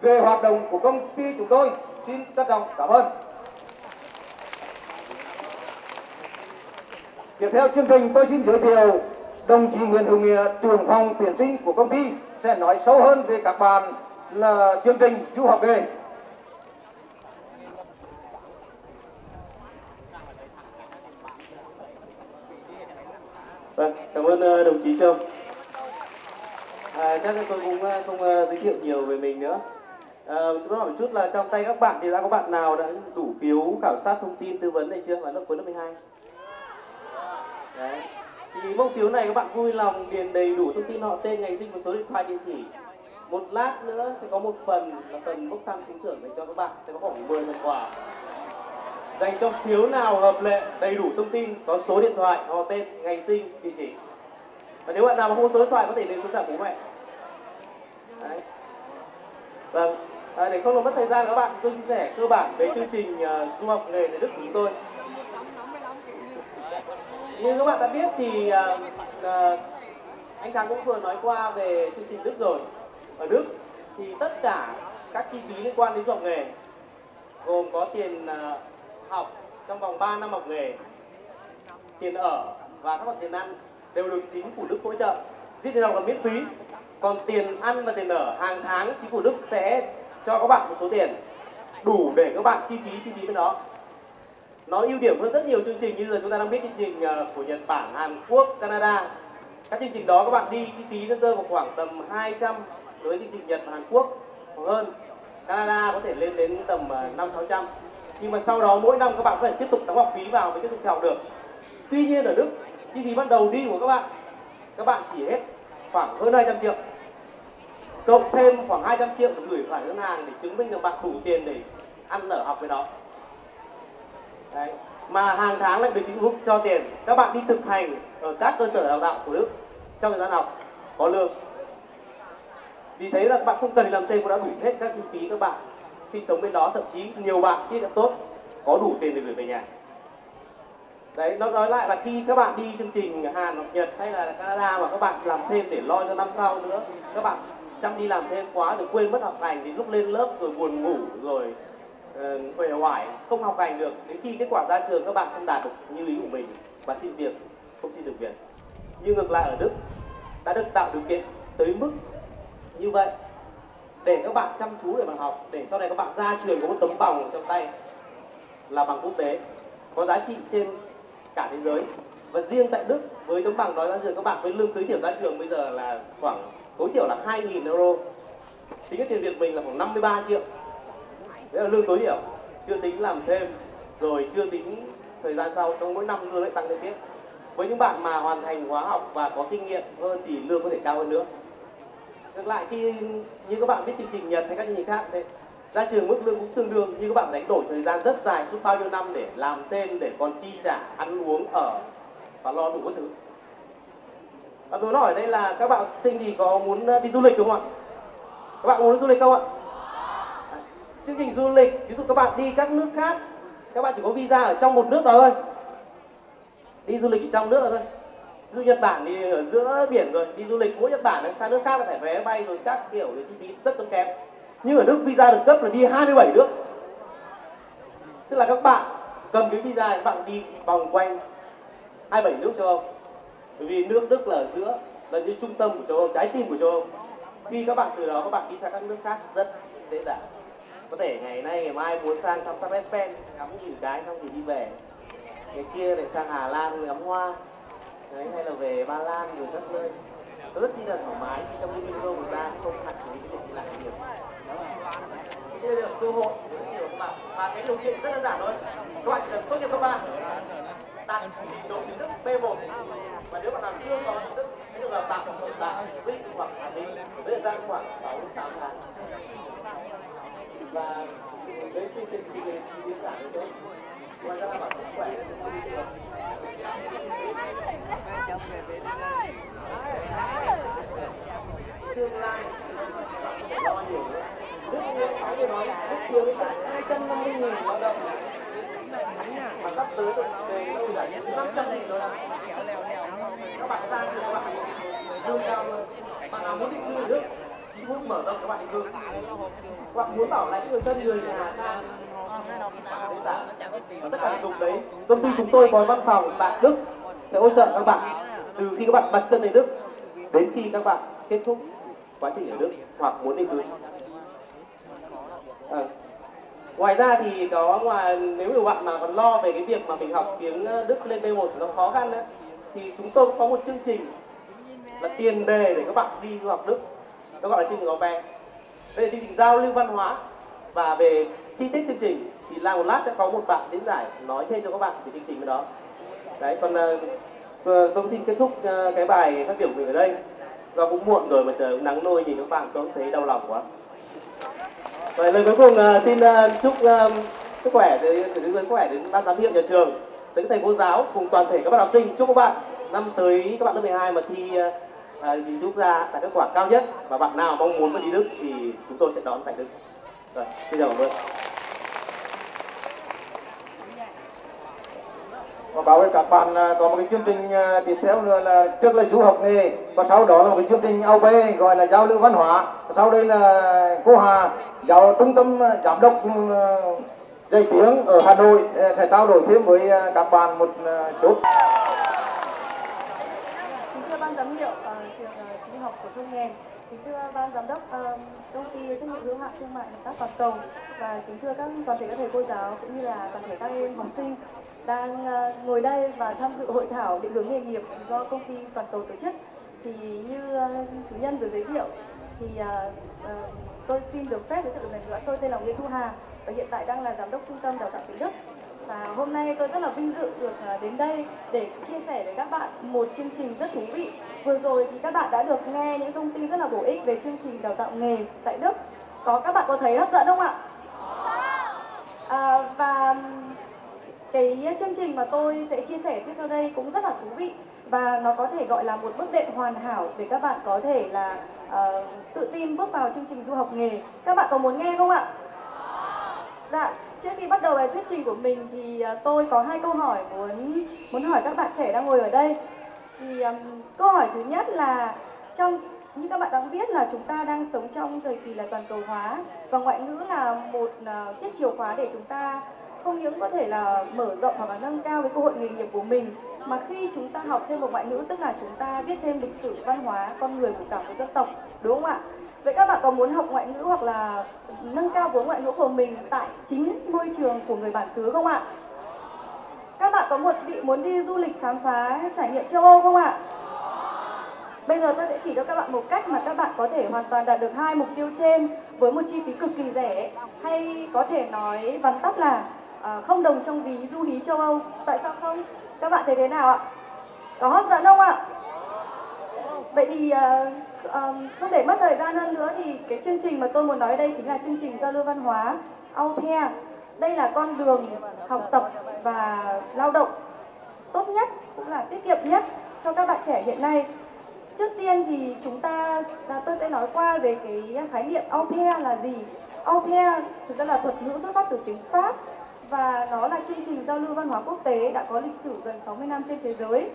[SPEAKER 3] về hoạt động của công ty chúng tôi. Xin trân trọng cảm ơn. Tiếp theo chương trình tôi xin giới thiệu đồng chí Nguyễn Hữu Nghĩa, trưởng phòng tuyển sinh của công ty sẽ nói sâu hơn về các bạn là chương trình du học nghề.
[SPEAKER 4] Vâng, cảm ơn ờ, đồng chí Trông. À, chắc là tôi cũng ờ, không ờ, giới thiệu nhiều về mình nữa. À, tôi hỏi một chút là trong tay các bạn thì đã có bạn nào đã đủ phiếu khảo sát thông tin tư vấn này chưa? Vào lớp cuối lớp 12. Đấy. Thì mẫu phiếu này các bạn vui lòng điền đầy đủ thông tin họ tên, ngày sinh và số điện thoại địa chỉ. Một lát nữa sẽ có một phần là phần bốc thăm trúng thưởng dành cho các bạn sẽ có khoảng 10 phần quà dành cho phiếu nào hợp lệ đầy đủ thông tin có số điện thoại họ tên ngày sinh địa chỉ và nếu bạn nào mà không có số điện thoại có thể đến số trạm bố mẹ. Đấy. vâng. À, để không làm mất thời gian các bạn tôi chia sẻ cơ bản về chương trình uh, du học nghề tại đức của chúng tôi. Như các bạn đã biết thì uh, uh, anh Thắng cũng vừa nói qua về chương trình Đức rồi ở Đức. Thì tất cả các chi phí liên quan đến du học nghề gồm có tiền uh, học trong vòng 3 năm học nghề tiền ở và các khoản tiền ăn đều được chính phủ Đức hỗ trợ. Giết tiền học là miễn phí. Còn tiền ăn và tiền ở hàng tháng chính phủ Đức sẽ cho các bạn một số tiền đủ để các bạn chi phí chi phí bên đó. Nó ưu điểm hơn rất nhiều chương trình như giờ chúng ta đang biết chương trình ờ, của Nhật Bản, Hàn Quốc, Canada. Các chương trình đó các bạn đi chi phí nó rơi vào khoảng tầm 200 đối với chương trình Nhật và Hàn Quốc hoặc hơn. Canada có thể lên đến tầm ờ, năm sáu trăm. Nhưng mà sau đó mỗi năm các bạn có thể tiếp tục đóng học phí vào mới tiếp tục học được. Tuy nhiên ở đức chi phí ban đầu đi của các bạn các bạn chỉ hết khoảng hơn 200 triệu. Cộng thêm khoảng 200 triệu để gửi khoản ngân hàng để chứng minh rằng bạn đủ tiền để ăn ở học với đó Đấy. mà hàng tháng lại được chính phủ cho tiền. Các bạn đi thực hành ở các cơ sở đào tạo của đức trong thời gian học, có lương. Vì thế là các bạn không cần làm thêm, cũng đã đủ hết các chi phí các bạn sinh sống bên đó. Thậm chí nhiều bạn ít đã tốt, có đủ tiền để gửi về nhà đấy nó nói lại là khi các bạn đi chương trình Hàn hoặc Nhật hay là Canada mà các bạn làm thêm để lo cho năm sau nữa các bạn chăm đi làm thêm quá rồi quên mất học hành thì lúc lên lớp rồi buồn ngủ rồi uh, uể oải không học hành được. Đến khi kết quả ra trường các bạn không đạt được như ý của mình và xin việc không xin được việc. Nhưng ngược lại ở Đức đã được tạo điều kiện tới mức như vậy. Để các bạn chăm chú để mà học để sau này các bạn ra trường có một tấm bằng trong tay là bằng quốc tế. Có giá trị trên cả thế giới. Và riêng tại Đức, với tấm bằng nói ra trường các bạn với lương tối thiểu ra trường bây giờ là khoảng, tối thiểu là 2.000 euro. Tính cái tiền Việt mình là khoảng 53 triệu. Đấy là lương tối thiểu, chưa tính làm thêm, rồi chưa tính thời gian sau, trong mỗi năm lương lại tăng lên tiếp. Với những bạn mà hoàn thành khóa học và có kinh nghiệm hơn thì lương có thể cao hơn nữa. Ngược lại, khi như các bạn biết chương trình nhật hay các chương trình khác đấy ra trường mức lương cũng tương đương nhưng các bạn đánh đổi thời gian rất dài suốt bao nhiêu năm để làm thêm, để còn chi trả ăn uống ở và lo đủ các thứ. Và tôi nói ở đây là các bạn sinh thì có muốn ờ, đi du lịch đúng không ạ? Các bạn muốn đi du lịch không ạ? Chương trình du lịch, ví dụ các bạn đi các nước khác, các bạn chỉ có visa ở trong một nước đó thôi. Đi du lịch ở trong nước đó thôi. Ví dụ Nhật Bản thì ở giữa biển rồi, đi du lịch mỗi Nhật Bản, sang nước khác là phải vé bay rồi các kiểu, rồi chi phí rất tốn kém nhưng ở Đức visa được cấp là đi 27 nước. Tức là các bạn cầm cái visa các bạn đi vòng quanh 27 nước châu Âu. Bởi vì nước Đức là ở giữa, là như trung tâm của châu Âu, trái tim của châu Âu. Khi các bạn từ đó, các bạn đi sang các nước khác, rất dễ dàng. Có thể ngày nay, ngày mai muốn sang thăm tháp Eiffel ngắm nhìn cái, xong thì đi về. Ngày kia lại sang Hà Lan, ngắm hoa. Đấy, hay là về Ba Lan rồi các nơi nó rất chi là thoải mái, trong cái video của ta, không hạn chế cái việc đi lại nhiều đây được cơ hội rất nhiều các bạn và cái điều kiện rất đơn giản thôi. Các bạn chỉ cần tốt nghiệp cấp ba. Đạt trình độ kiến thức B1 và nếu bạn làm chưa có kiến thức, thế được đào tạo ở đạt Vinh hoặc là đi với thời gian khoảng 6 đến 8 tháng. Và với chương trình thì đến chi tiến giản như thế ngoài ra là bảo sức khỏe tương lai lo nhiều nữa Đức như sáu như nói Đức hai trăm năm 250 nghìn lao động. Mà sắp tới được về lâu 500 nghìn đô la các bạn ra thì các bạn dương cao hơn bạn nào muốn định cư nước Đức chính mở rộng các bạn định cư. Các bạn muốn bảo lãnh người dân người nhà sang và tất cả những vùng đấy công ty chúng tôi có văn phòng tại Đức sẽ hỗ trợ các bạn từ khi các bạn đặt chân đến Đức đến khi các bạn kết thúc quá trình ở Đức hoặc muốn đi cư à. ngoài ra thì có ngoài nếu như bạn mà còn lo về cái việc mà mình học tiếng ờ, Đức lên B1 thì nó khó khăn đấy. Thì chúng tôi có một chương trình là tiền đề để các bạn đi du học Đức. Nó gọi là chương trình học pair đây là chương trình giao lưu văn hóa. Và về chi tiết chương trình thì là một lát sẽ có một bạn diễn giải nói thêm cho các bạn về chương trình đó. Đấy còn uh, tôi xin kết thúc uh, cái bài phát biểu của mình ở đây. Do cũng muộn rồi mà trời cũng nắng nôi nhìn các bạn tôi cũng thấy đau lòng quá. Vậy lời cuối cùng uh, xin uh, chúc uh, sức khỏe tới tới sức khỏe đến ban giám hiệu nhà trường, tới các thầy cô giáo cùng toàn thể các bạn học sinh. Chúc các bạn năm tới các bạn lớp 12 mà thi uh, rút ra đạt kết quả cao nhất và bạn nào mong muốn mà đi Đức thì chúng tôi sẽ đón tại Đức. Rồi, xin chào cảm ơn.
[SPEAKER 3] Và báo với các bạn là có một cái chương trình à, tiếp theo nữa là trước là du học nghề. Và sau đó là một cái chương trình AOP gọi là giao lưu văn hóa. Và sau đây là cô Hà, giáo trung tâm à, giám đốc ừ, dạy tiếng ở Hà Nội à, sẽ trao đổi thêm với các bạn một chút.
[SPEAKER 5] Kính thưa ban giám hiệu ờ, trường trung học phổ thông nghề. Kính thưa ban giám đốc ờ, công ty trách nhiệm hữu hạn thương mại hợp tác toàn cầu. Và kính thưa các toàn thể các thầy cô giáo cũng như là toàn thể các em học sinh đang ờ, ngồi đây và tham dự hội thảo định hướng nghề nghiệp do công ty toàn cầu tổ chức. Thì như ờ, chủ nhân vừa giới thiệu thì uh, tôi xin được phép giới thiệu lần nữa tôi tên là Nguyễn Thu Hà và hiện tại đang là giám đốc trung tâm đào tạo tiếng Đức. Và hôm nay tôi rất là vinh dự được đến đây để chia sẻ với các bạn một chương trình rất thú vị. Vừa rồi thì các bạn đã được nghe những thông tin rất là bổ ích về chương trình đào tạo nghề tại Đức. Có các bạn có thấy hấp dẫn không ạ? À, và cái chương trình mà tôi sẽ chia sẻ tiếp theo đây cũng rất là thú vị. Và nó có thể gọi là một bước đệm hoàn hảo để các bạn có thể là uh, tự tin bước vào chương trình du học nghề. Các bạn có muốn nghe không ạ? Dạ trước khi bắt đầu bài thuyết trình của mình thì uh, tôi có hai câu hỏi muốn muốn hỏi các bạn trẻ đang ngồi ở đây. Thì um, câu hỏi thứ nhất là trong như các bạn đã biết là chúng ta đang sống trong thời kỳ là toàn cầu hóa và ngoại ngữ là một uh, chiếc chìa khóa để chúng ta không những có thể là mở rộng hoặc là nâng cao cái cơ hội nghề nghiệp của mình, mà khi chúng ta học thêm một ngoại ngữ, tức là chúng ta biết thêm lịch sử, văn hóa, con người của cả một dân tộc, đúng không ạ? Vậy các bạn có muốn học ngoại ngữ hoặc là nâng cao vốn ngoại ngữ của mình tại chính môi trường của người bản xứ không ạ? Các bạn có một định muốn đi du lịch khám phá, trải nghiệm châu âu không ạ? Bây giờ tôi sẽ chỉ cho các bạn một cách mà các bạn có thể hoàn toàn đạt được hai mục tiêu trên với một chi phí cực kỳ rẻ. Hay có thể nói vắn tắt là à, không đồng trong ví du hí châu Âu. Tại sao không? Các bạn thấy thế nào ạ? Có hấp dẫn không ạ? Vậy thì uh, um, không để mất thời gian hơn nữa thì cái chương trình mà tôi muốn nói đây chính là chương trình giao lưu văn hóa au pair. Đây là con đường học tập và lao động tốt nhất cũng là tiết kiệm nhất cho các bạn trẻ hiện nay trước tiên thì chúng ta là tôi sẽ nói qua về cái khái niệm au pair là gì au pair thực ra là thuật ngữ xuất phát từ tiếng pháp và nó là chương trình giao lưu văn hóa quốc tế đã có lịch sử gần 60 năm trên thế giới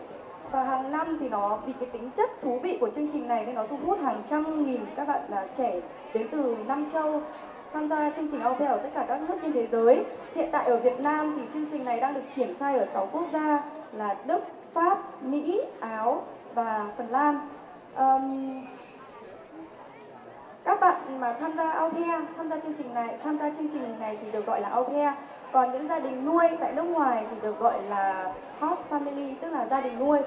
[SPEAKER 5] và hàng năm thì nó vì cái tính chất thú vị của chương trình này nên nó thu hút hàng trăm nghìn các bạn là trẻ đến từ năm châu tham gia chương trình ao ở tất cả các nước trên thế giới. Hiện tại ở Việt Nam thì chương trình này đang được triển khai ở 6 quốc gia là Đức, Pháp, Mỹ, Áo và Phần Lan. Um, các bạn mà tham gia ao tham gia chương trình này, tham gia chương trình này thì được gọi là ao. Còn những gia đình nuôi tại nước ngoài thì được gọi là host family, tức là gia đình nuôi.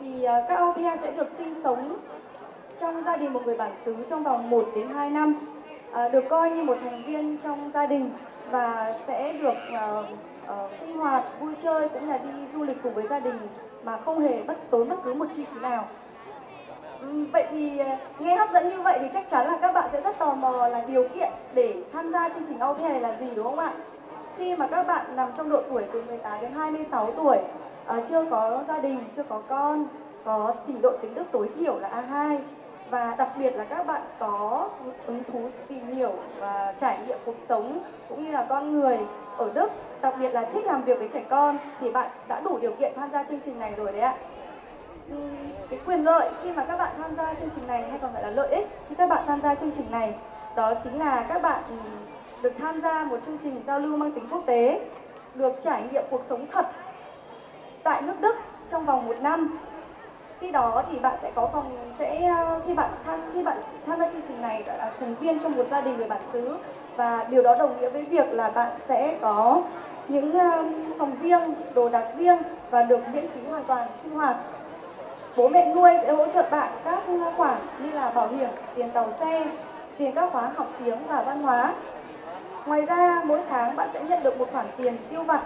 [SPEAKER 5] Thì à, các au pair sẽ được sinh sống trong gia đình một người bản xứ trong vòng 1 đến 2 năm à, được coi như một thành viên trong gia đình và sẽ được uh, uh, sinh hoạt vui chơi cũng là đi du lịch cùng với gia đình mà không hề bất tốn bất cứ một chi phí nào ừ, vậy thì à, nghe hấp dẫn như vậy thì chắc chắn là các bạn sẽ rất tò mò là điều kiện để tham gia chương trình au pair này là gì đúng không ạ khi mà các bạn nằm trong độ tuổi từ 18 đến 26 tuổi à, chưa có gia đình chưa có con có trình độ tiếng Đức tối thiểu là A2 và đặc biệt là các bạn có hứng thú tìm hiểu và trải nghiệm cuộc sống cũng như là con người ở Đức đặc biệt là thích làm việc với trẻ con thì bạn đã đủ điều kiện tham gia chương trình này rồi đấy ạ. Ừ, cái quyền lợi khi mà các bạn tham gia chương trình này hay còn gọi là lợi ích khi các bạn tham gia chương trình này đó chính là các bạn được tham gia một chương trình giao lưu mang tính quốc tế, được trải nghiệm cuộc sống thật tại nước Đức trong vòng một năm. Khi đó thì bạn sẽ có phòng, sẽ ờ, khi bạn tham, khi bạn tham gia chương trình này đã là thành viên trong một gia đình người bản xứ và điều đó đồng nghĩa với việc là bạn sẽ có những ờ, phòng riêng, đồ đạc riêng và được miễn phí hoàn toàn sinh hoạt. Bố mẹ nuôi sẽ hỗ trợ bạn các ờ, khoản như là bảo hiểm, tiền tàu xe, tiền các khóa học tiếng và văn hóa ngoài ra mỗi tháng bạn sẽ nhận được một khoản tiền tiêu vặt.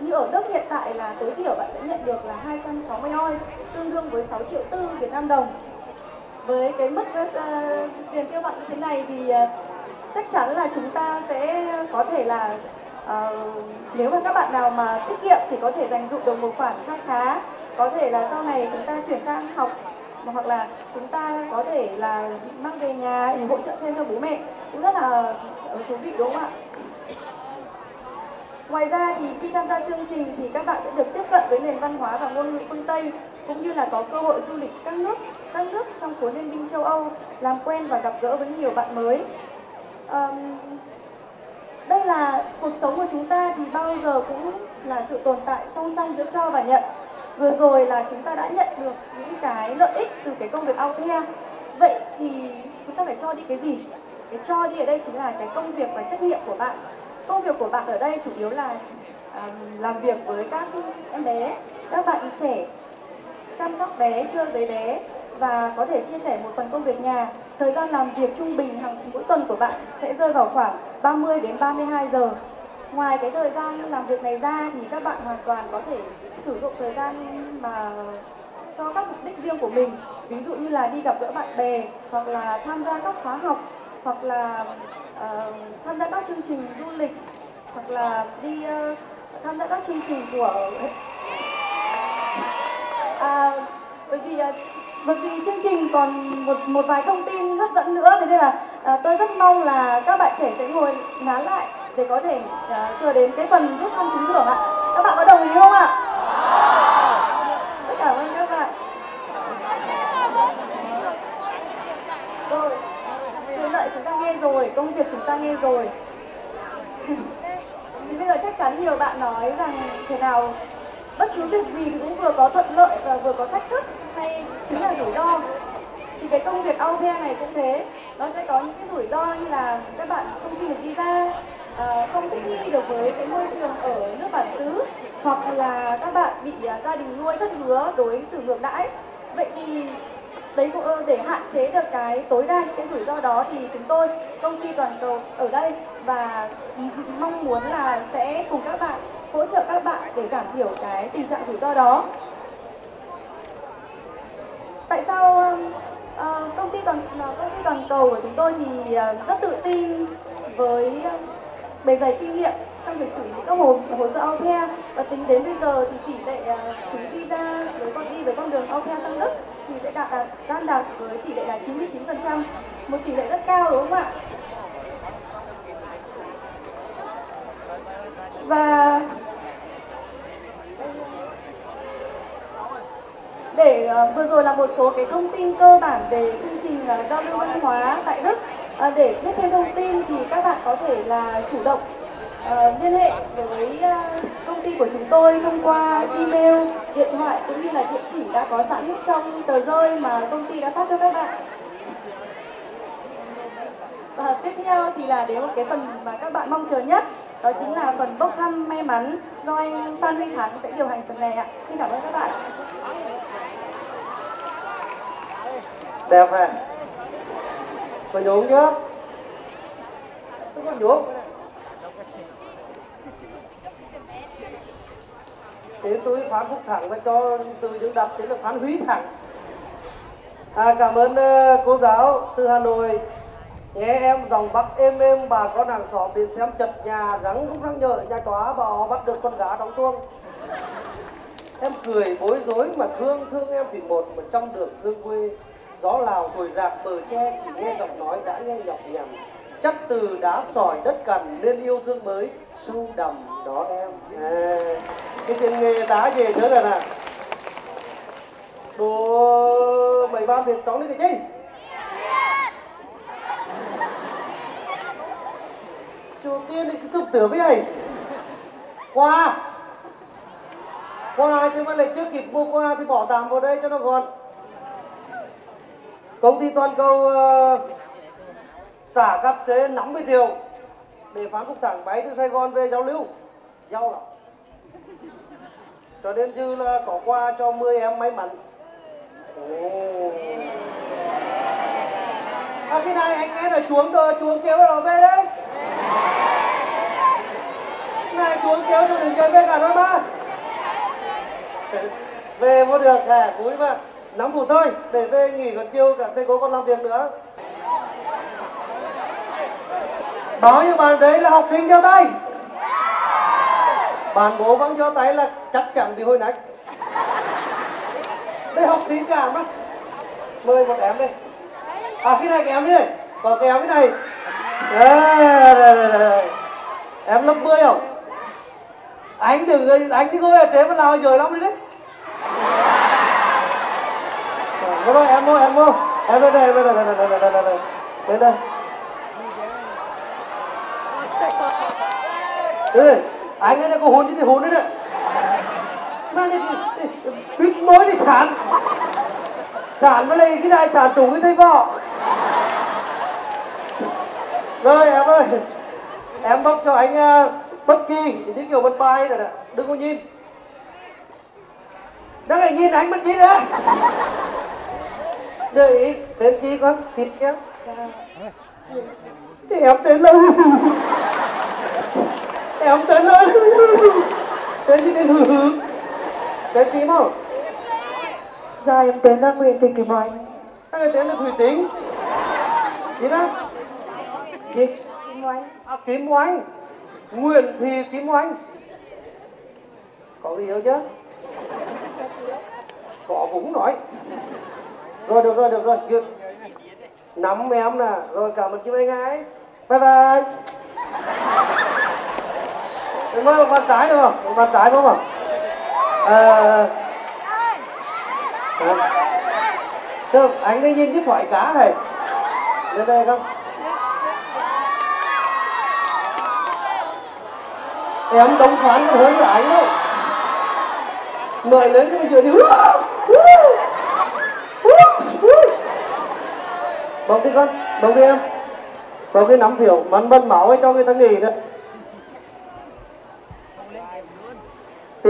[SPEAKER 5] Như ở Đức hiện tại là tối thiểu bạn sẽ nhận được là 260 oi tương đương với 6 triệu tư Việt Nam đồng. Với cái mức uh, tiền tiêu vặt như thế này thì uh, chắc chắn là chúng ta sẽ có thể là uh, nếu mà các bạn nào mà tiết kiệm thì có thể dành dụm được một khoản khá khá. Có thể là sau này chúng ta chuyển sang học hoặc là chúng ta có thể là mang về nhà để hỗ trợ thêm cho bố mẹ. Cũng rất là Ờ, thú vị đúng không ạ Ngoài ra thì khi tham gia chương trình thì các bạn sẽ được tiếp cận với nền văn hóa và ngôn ngữ phương Tây cũng như là có cơ hội du lịch các nước các nước trong khối liên minh châu Âu làm quen và gặp gỡ với nhiều bạn mới. Um, đây là cuộc sống của chúng ta thì bao giờ cũng là sự tồn tại song song giữa cho và nhận. Vừa rồi là chúng ta đã nhận được những cái lợi ích từ cái công việc au. Vậy thì chúng ta phải cho đi cái gì? Cái cho đi ở đây chính là cái công việc và trách nhiệm của bạn. Công việc của bạn ở đây chủ yếu là um, làm việc với các em bé các bạn trẻ chăm sóc bé chơi với bé và có thể chia sẻ một phần công việc nhà. Thời gian làm việc trung bình hàng mỗi tuần của bạn sẽ rơi vào khoảng 30 đến 32 giờ. Ngoài cái thời gian làm việc này ra thì các bạn hoàn toàn có thể sử dụng thời gian mà cho các mục đích riêng của mình. Ví dụ như là đi gặp gỡ bạn bè hoặc là tham gia các khóa học hoặc là uh, tham gia các chương trình du lịch hoặc là đi uh, tham gia các chương trình của à, bởi vì uh, bởi vì chương trình còn một một vài thông tin hấp dẫn nữa. Thế nên là uh, tôi rất mong là các bạn trẻ sẽ ngồi nán lại để có thể uh, chờ đến cái phần rút thăm trúng thưởng ạ. Các bạn có đồng ý không ạ rất cảm ơn các bạn rồi quyền lợi chúng ta nghe rồi công việc chúng ta nghe rồi. Thì bây giờ chắc chắn nhiều bạn nói rằng thế nào bất cứ việc gì thì cũng vừa có thuận lợi và vừa có thách thức hay chính là rủi ro. Thì cái công việc au pair này cũng thế nó sẽ có những cái rủi ro như là các bạn không xin được visa à, không thích nghi được với cái môi trường ở nước bản xứ hoặc là các bạn bị à, gia đình nuôi thất hứa đối xử ngược đãi. Vậy thì đấy cũng để hạn chế được cái tối đa những cái rủi ro đó thì chúng tôi công ty toàn cầu ở đây và mong muốn là sẽ cùng các bạn hỗ trợ các bạn để giảm thiểu cái tình trạng rủi ro đó. Tại sao uh, công ty toàn ờ, công ty toàn cầu của chúng tôi thì ờ, rất tự tin với bề dày kinh nghiệm trong việc xử lý các hồ hồ sơ au pair và tính đến bây giờ thì tỷ lệ uh, đi ra với con đi với con đường au pair sang Đức thì sẽ đạt đạt đang đạt với tỷ lệ là 99%, một tỷ lệ rất cao đúng không ạ? Và để uh, vừa rồi là một số cái thông tin cơ bản về chương trình uh, giao lưu văn hóa tại Đức. Uh, để biết thêm thông tin thì các bạn có thể là chủ động uh, liên hệ với uh, công ty của chúng tôi thông qua email, điện thoại cũng như là địa chỉ đã có sẵn trong tờ rơi mà công ty đã phát cho các bạn. Và tiếp theo thì là đến một cái phần mà các bạn mong chờ nhất đó chính là phần bốc thăm may mắn do anh Phan Huy Thắng sẽ điều hành phần này ạ. Xin cảm ơn các bạn.
[SPEAKER 2] đẹp này phải nhốn chứ? không có nhốn thì tôi phán phúc thẳng và cho từ những đặt chính là phán húy thẳng. À, cảm ơn uh, cô giáo từ hà nội. Nghe em dòng bắc êm êm bà con hàng xóm đến xem chật nhà rắn cũng răng nhợ nhà chó bò bắt được con gà đóng tuông. Em cười bối rối mà thương thương em thì một mà trong đường thương quê gió lào thổi rạc bờ tre chỉ nghe giọng nói đã nghe nhọc nhằn chắc từ đá sỏi đất cằn nên yêu thương mới sâu đầm đó em. À, cái tiền nghề đá về nữa là nè. Đồ bảy ba việc trống đi cái chi Đầu tiên thì cứ tục tử với này Qua. Qua chứ mà lại chưa kịp mua qua thì bỏ tạm vào đây cho nó gọn. Công ty toàn cầu uh, tả cặp xế nắm với điều để phán cục thẳng bay từ Sài Gòn về giao lưu. Giao lắm. Cho nên dư là có qua cho 10 em may mắn. Oh. À, cái này anh nghe là chuông rồi chuông kêu nó về đấy. Này chuông kêu cho đừng chơi về cả nó mà về mua được hè cuối mà. Nắm phụ thôi để về nghỉ còn chiêu cả thầy cô còn làm việc nữa đó nhưng bạn đấy là học sinh giơ tay bạn bố vẫn giơ tay là chắc chắn thì hồi nãy đây học sinh cả mà mời một em đây à cái này cái em đây có cái em cái này à, đây, đây, đây. em lớp 10 không anh đừng anh cứ ngồi ở trên mà lao rồi lắm đi đấy Đúng rồi, em mua, em mua. Em đây, em đây, đây, đây, đây, đây, đây, đây. Đây. Đây, đây. Anh ấy có hôn chứ thì hôn đấy đấy. Mà này bít mới đi sản. Sản với lại cái này sản chủ cái thấy vợ. Rồi em ơi. Em bóc cho anh uh, bất kỳ, thì kiểu bất bài rồi nè. Đừng có nhìn. Đang lại nhìn anh bất kỳ nữa để ý tên chi con thịt nhá thì em tên lâu em tên là tên chi tên hừ hừ. Tên chi không?
[SPEAKER 5] Dạ em tên là Nguyễn Thị Kim Oanh.
[SPEAKER 2] Cái tên là thủy tính gì đó? Gì
[SPEAKER 5] Kim Oanh.
[SPEAKER 2] À, kim oanh. Nguyễn thị kim oanh. Có gì yêu chứ? Có cũng nói. Rồi được rồi được rồi. Được nắm em nè. Rồi cảm ơn chị anh hai bye bye Em mới một bàn trái đúng không? Một bàn trái đúng không? Ờ, ờ. À, Được, anh cứ nhìn cái phải cá này Lên đây không? Em đóng phán hơn là anh đâu Mời lớn cái bây giờ đi bóng đi con bóng đi em bóng đi nắm thiểu, bắn bắn máu ấy cho người ta nghỉ nữa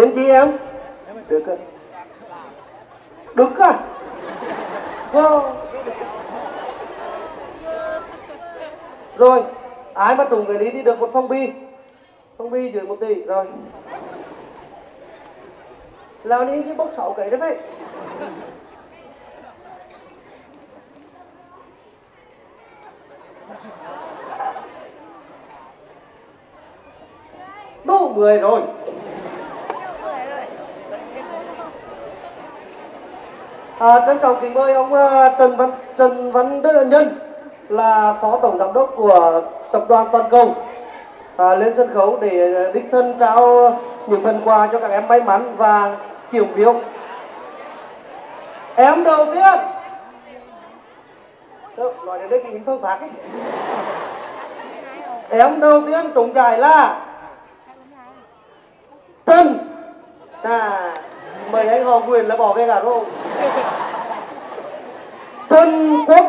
[SPEAKER 2] tiến chi em? Được cơ được à wow. rồi, ai mà trùng cái đi thì được một phong bi? Phong bi dưới một tỷ, rồi. Lao đi như bốc sáu cái đấy vậy đủ 10 rồi. À, trân trọng kính mời ông uh, Trần Văn Trần Văn Đức Nhân là phó tổng giám đốc của tập đoàn toàn cầu à, lên sân khấu để ờ, đích thân trao những phần quà cho các em may mắn và kiểm phiếu. Em đầu tiên. Được, nói đến đây cái phương pháp ấy. Em đầu tiên trúng giải là Trần. À, mời anh họ Quyền là bỏ về cả rồi. Tân Quốc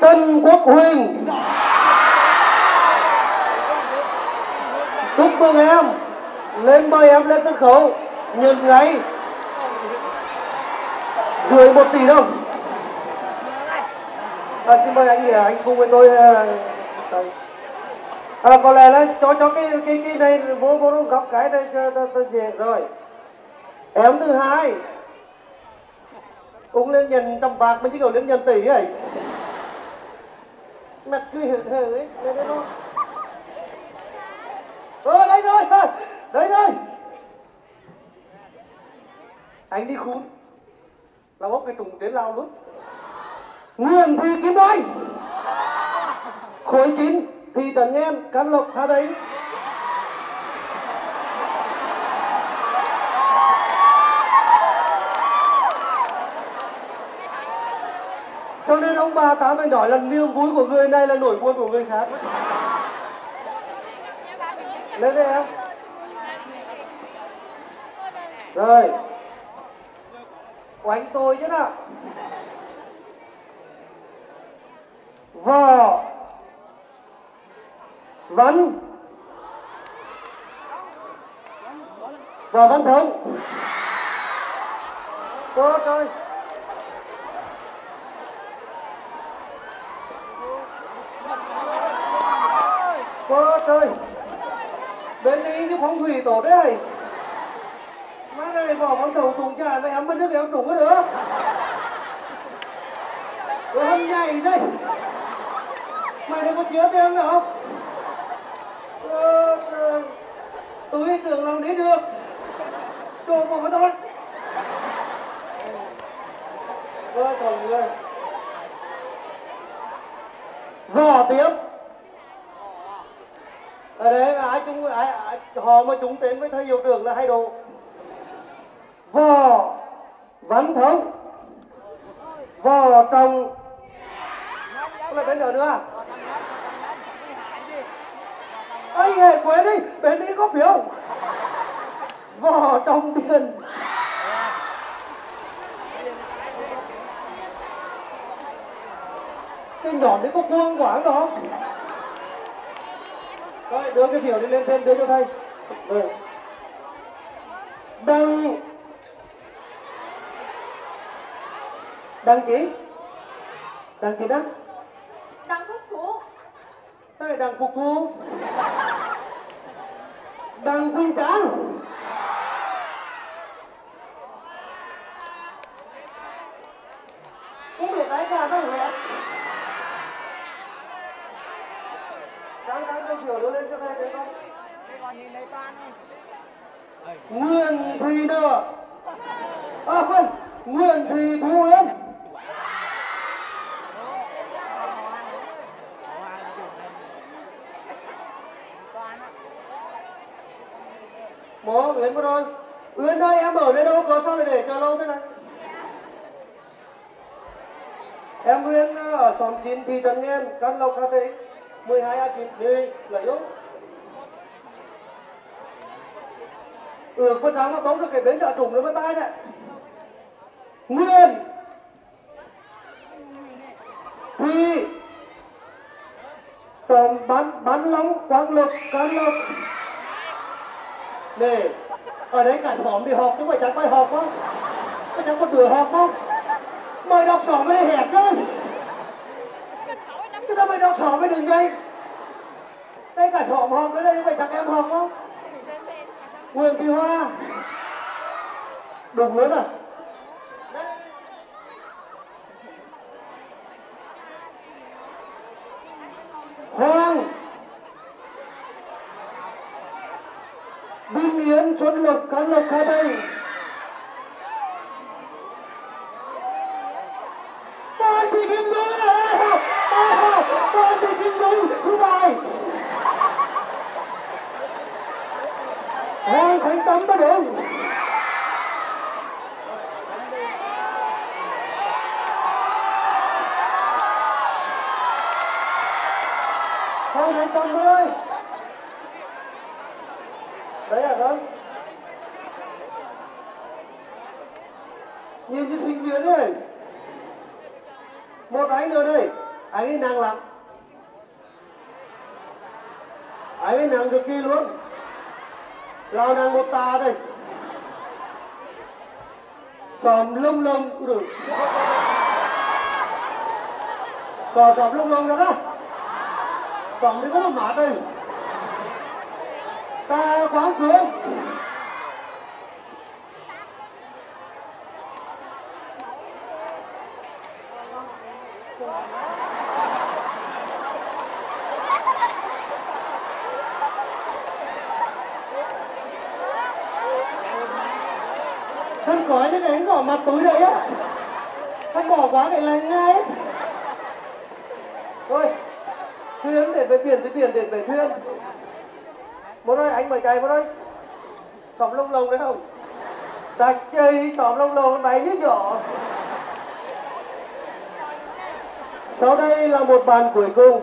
[SPEAKER 2] tân Quốc Huỳnh. Chúc mừng em. Lên mời em lên sân khấu. Nhận ngay. Dưới một tỷ đồng. À, Xin mời anh à, anh cùng với tôi à, à, Có lẽ là cho cho cái cái cái này vô vô góc cái này cho ta dễ rồi. Em thứ hai uống lên nhận trăm bạc mới chỉ còn lên nhận tỷ ấy. Mặt cứ hử hử ấy lên đây nó ờ đây rồi đây rồi. Anh đi khún là bốc cái trùng tiến lao luôn. Nguyễn Thị Kim Oanh khối chín thị trấn Ngen Cán Lộc Hà Tĩnh cho nên ông bà tám mình nói là niềm vui của người này là nỗi buồn của người khác. Lên đây em. Rồi. Quánh tôi chứ nào. Vò vẫn. Và văn thống cô trời Cô trời Bên đi chứ phong thủy tổ đấy Má này bỏ con đầu thùng trà này em bên nước em trùng cái nữa Rồi hâm nhảy đây. Mày đừng có chứa em nữa. không Cô trời Tôi tưởng làm đấy được Đồ của mà tao Rồi còn người vò tiếp ở đấy ai chúng ai, ai họ mà chúng tên với thầy hiệu trưởng là hai đồ vò văn thống vò trồng có là bên nào nữa anh hề quế đi, bên đi có phiếu. Vò trong điền cái nhỏ đấy có quân của anh đó. Rồi đưa cái phiếu đi lên trên, đưa cho thầy. Ừ. đăng. Đăng ký. Đăng ký đăng
[SPEAKER 5] Đăng
[SPEAKER 2] đây là đằng phục cô Đằng quy tráng Cũng biết ai cả đâu hả? Tráng tráng cái chiều đưa lên cho thầy thấy không Nguyên Thùy Nợ À không Nguyên Thùy Thu Yến. Bố Uyên mất Uyên ơi em ở đây đâu có sao lại để chờ lâu thế này? Em Uyên ờ, ở xóm 9 thị trấn Ngen Căn Lộc Hà Tĩnh 12 A 9 đi lấy lúc. Ừ, con rắn nó bóng được cái bến chợ trùng nó mới tay này. Nguyên. Thi. Sầm bắn bắn lóng quang lực cán lực Nè ở đấy cả xóm đi họp, chứ phải chẳng phải họp không Có chẳng có đứa họp không? Mời đọc xóm mới hẹp chứ Chúng ta mời đọc xóm mới đừng dây Đây cả xóm họp đấy đây phải chẳng em họp không? Nguyễn Thị Hoa. Đúng luôn à Bình Yến Xuân Lộc Cán Lộc Hà Tây 150 đấy à con nhìn như sinh viên đấy một anh nữa đây anh ấy nặng lắm anh ấy nặng cực kỳ luôn lao nặng một tà đây xòm lông lông được cò xòm rồi đó, được đi có một mát đây. Ta khoáng xuống. Thân có những cái bỏ mặt túi đấy á. Thân bỏ quá cái là ngay thôi thuyền để về biển tới biển để về thuyền. Một ơi anh mời chạy một ơi. Xóm lông lông đấy không? Ta chơi xóm lông lông đáy như nhỏ sau đây là một bàn cuối cùng.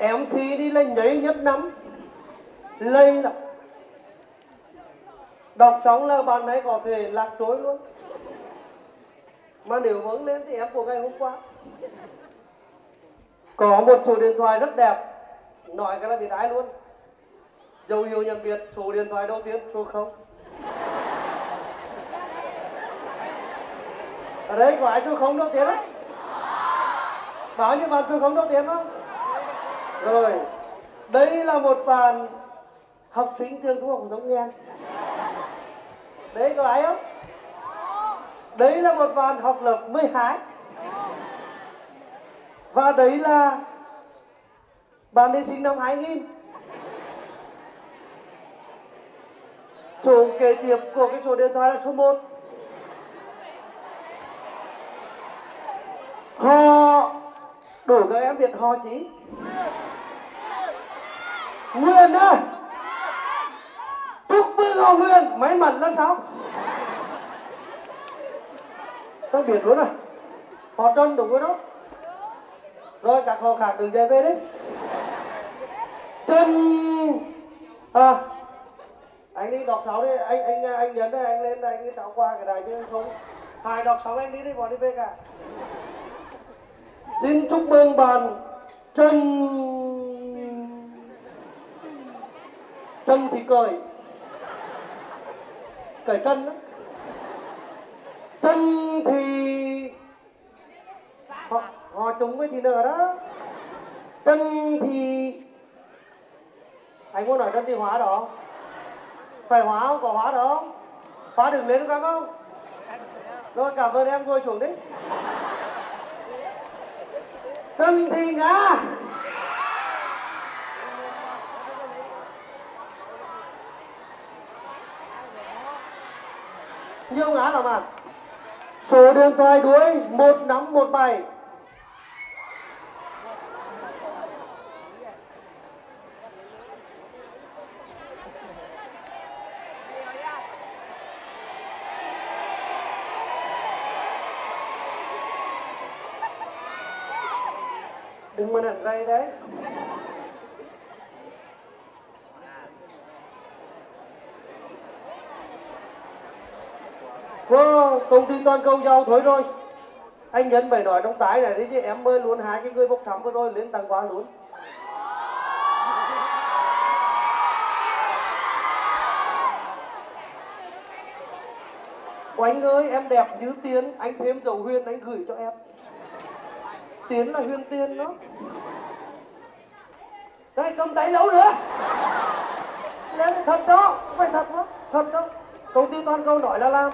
[SPEAKER 2] MC đi lên nhảy nhất nắm, lây là đọc xong là bạn này có thể lạc trối luôn. Mà nếu vững lên thì em của ngày hôm qua có một số điện thoại rất đẹp. Nói cái là biết ai luôn. Dấu hiệu nhận biết, số điện thoại đầu tiên, số không. Ở đây có ai số không đầu tiên không? Bao nhiêu bạn số không đầu tiên không? Rồi, đây là một bạn học sinh trường trung học phổ thông nghe đấy có ai không? Đấy là một bạn học lớp 12 và đấy là bạn ấy sinh năm 2000 số kế tiếp của cái số điện thoại là số 1 họ đủ các em biết họ chí. Nguyên ơi! Chúc mừng họ Nguyên may mắn lần sau tao biết luôn à. Họ trân đúng rồi đó rồi các hộ khác đừng chạy về đấy chân, à anh đi đọc sáu đi. Anh anh anh nhấn đây anh lên đây anh đi tạo qua cái đài chứ không. Hai đọc sáu anh đi đi bỏ đi về cả. Xin chúc mừng bạn chân, chân thì cười cởi chân đó. Chân thì họ với thì nở đó. Chân thì, anh muốn nói chân thì hóa đó. Phải hóa không? Có hóa đó hóa đừng lên các không? Rồi cảm ơn em ngồi xuống đi. Chân thì ngã. Nhiều ngã lắm à số điện thoại đuôi, một năm, một bảy đừng mà nặng đấy. Vô, công ty toàn cầu giàu thôi rồi. Anh nhấn bày nói trong tái này đi chứ em mời luôn hai cái người bốc thăm vừa rồi lên tặng quà luôn. Anh ơi em đẹp như tiên anh thêm dầu huyên anh gửi cho em. Tiến là huyên tiên đó đây, cầm tay lỗ nữa. Lên, thật đó, không phải thật đó thật đó. Công ty toàn cầu nói là làm.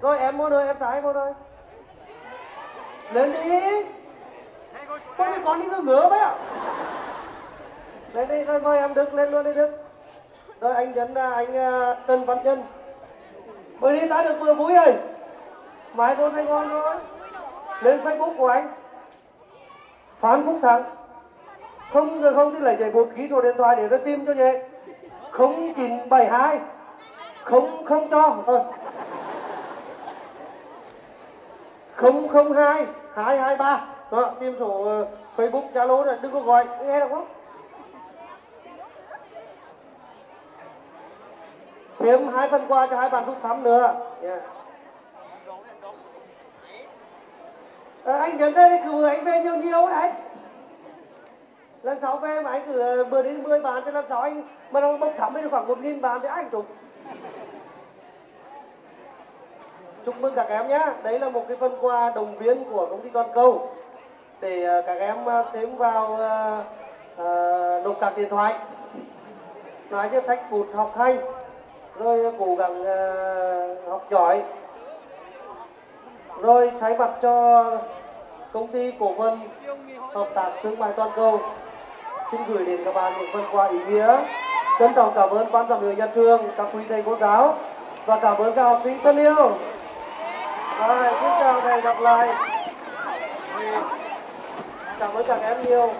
[SPEAKER 2] Rồi em mua rồi, em trái mua rồi. Lên đi. Có cái con đi cứ ngửa vậy ạ. Lên đi, rồi mời em đức lên luôn đi đức. Rồi anh dẫn anh à, trần văn chân bởi đi, ta được vừa vui rồi. Mai vô sài gòn rồi. Lên facebook của anh. Phan Phúc Thắng không không? Thì lấy giấy bút ký số điện thoại để ra tìm cho nhé không chín bảy hai. Không không cho thôi. Không không hai hai hai ba. Đó tìm số uh, facebook zalo này đừng có gọi nghe được không thêm hai phần quà cho hai bạn rút thăm nữa. Yeah. à, anh đến đây thì cứ anh về nhiều nhiều đấy lần sau về mà anh cứ ờ, mười bữa đến 10 bàn thì lần sau anh mà nó bốc thăm thì khoảng một nghìn bàn thì anh chụp? Chúc mừng các em nhé đấy là một cái phần quà đồng viên của công ty toàn cầu để ờ, các em ờ, thêm vào ờ, ờ, nộp điện thoại nói cho sách phụt học hay rồi cố gắng uh, học giỏi rồi thay mặt cho công ty cổ phần hợp tác thương mại toàn cầu xin gửi đến các bạn những phần quà ý nghĩa. Trân trọng cảm ơn ban giám hiệu nhà trường, các quý thầy cô giáo và cảm ơn các học sinh thân yêu. Rồi, xin chào và hẹn gặp lại. Cảm ơn các em nhiều.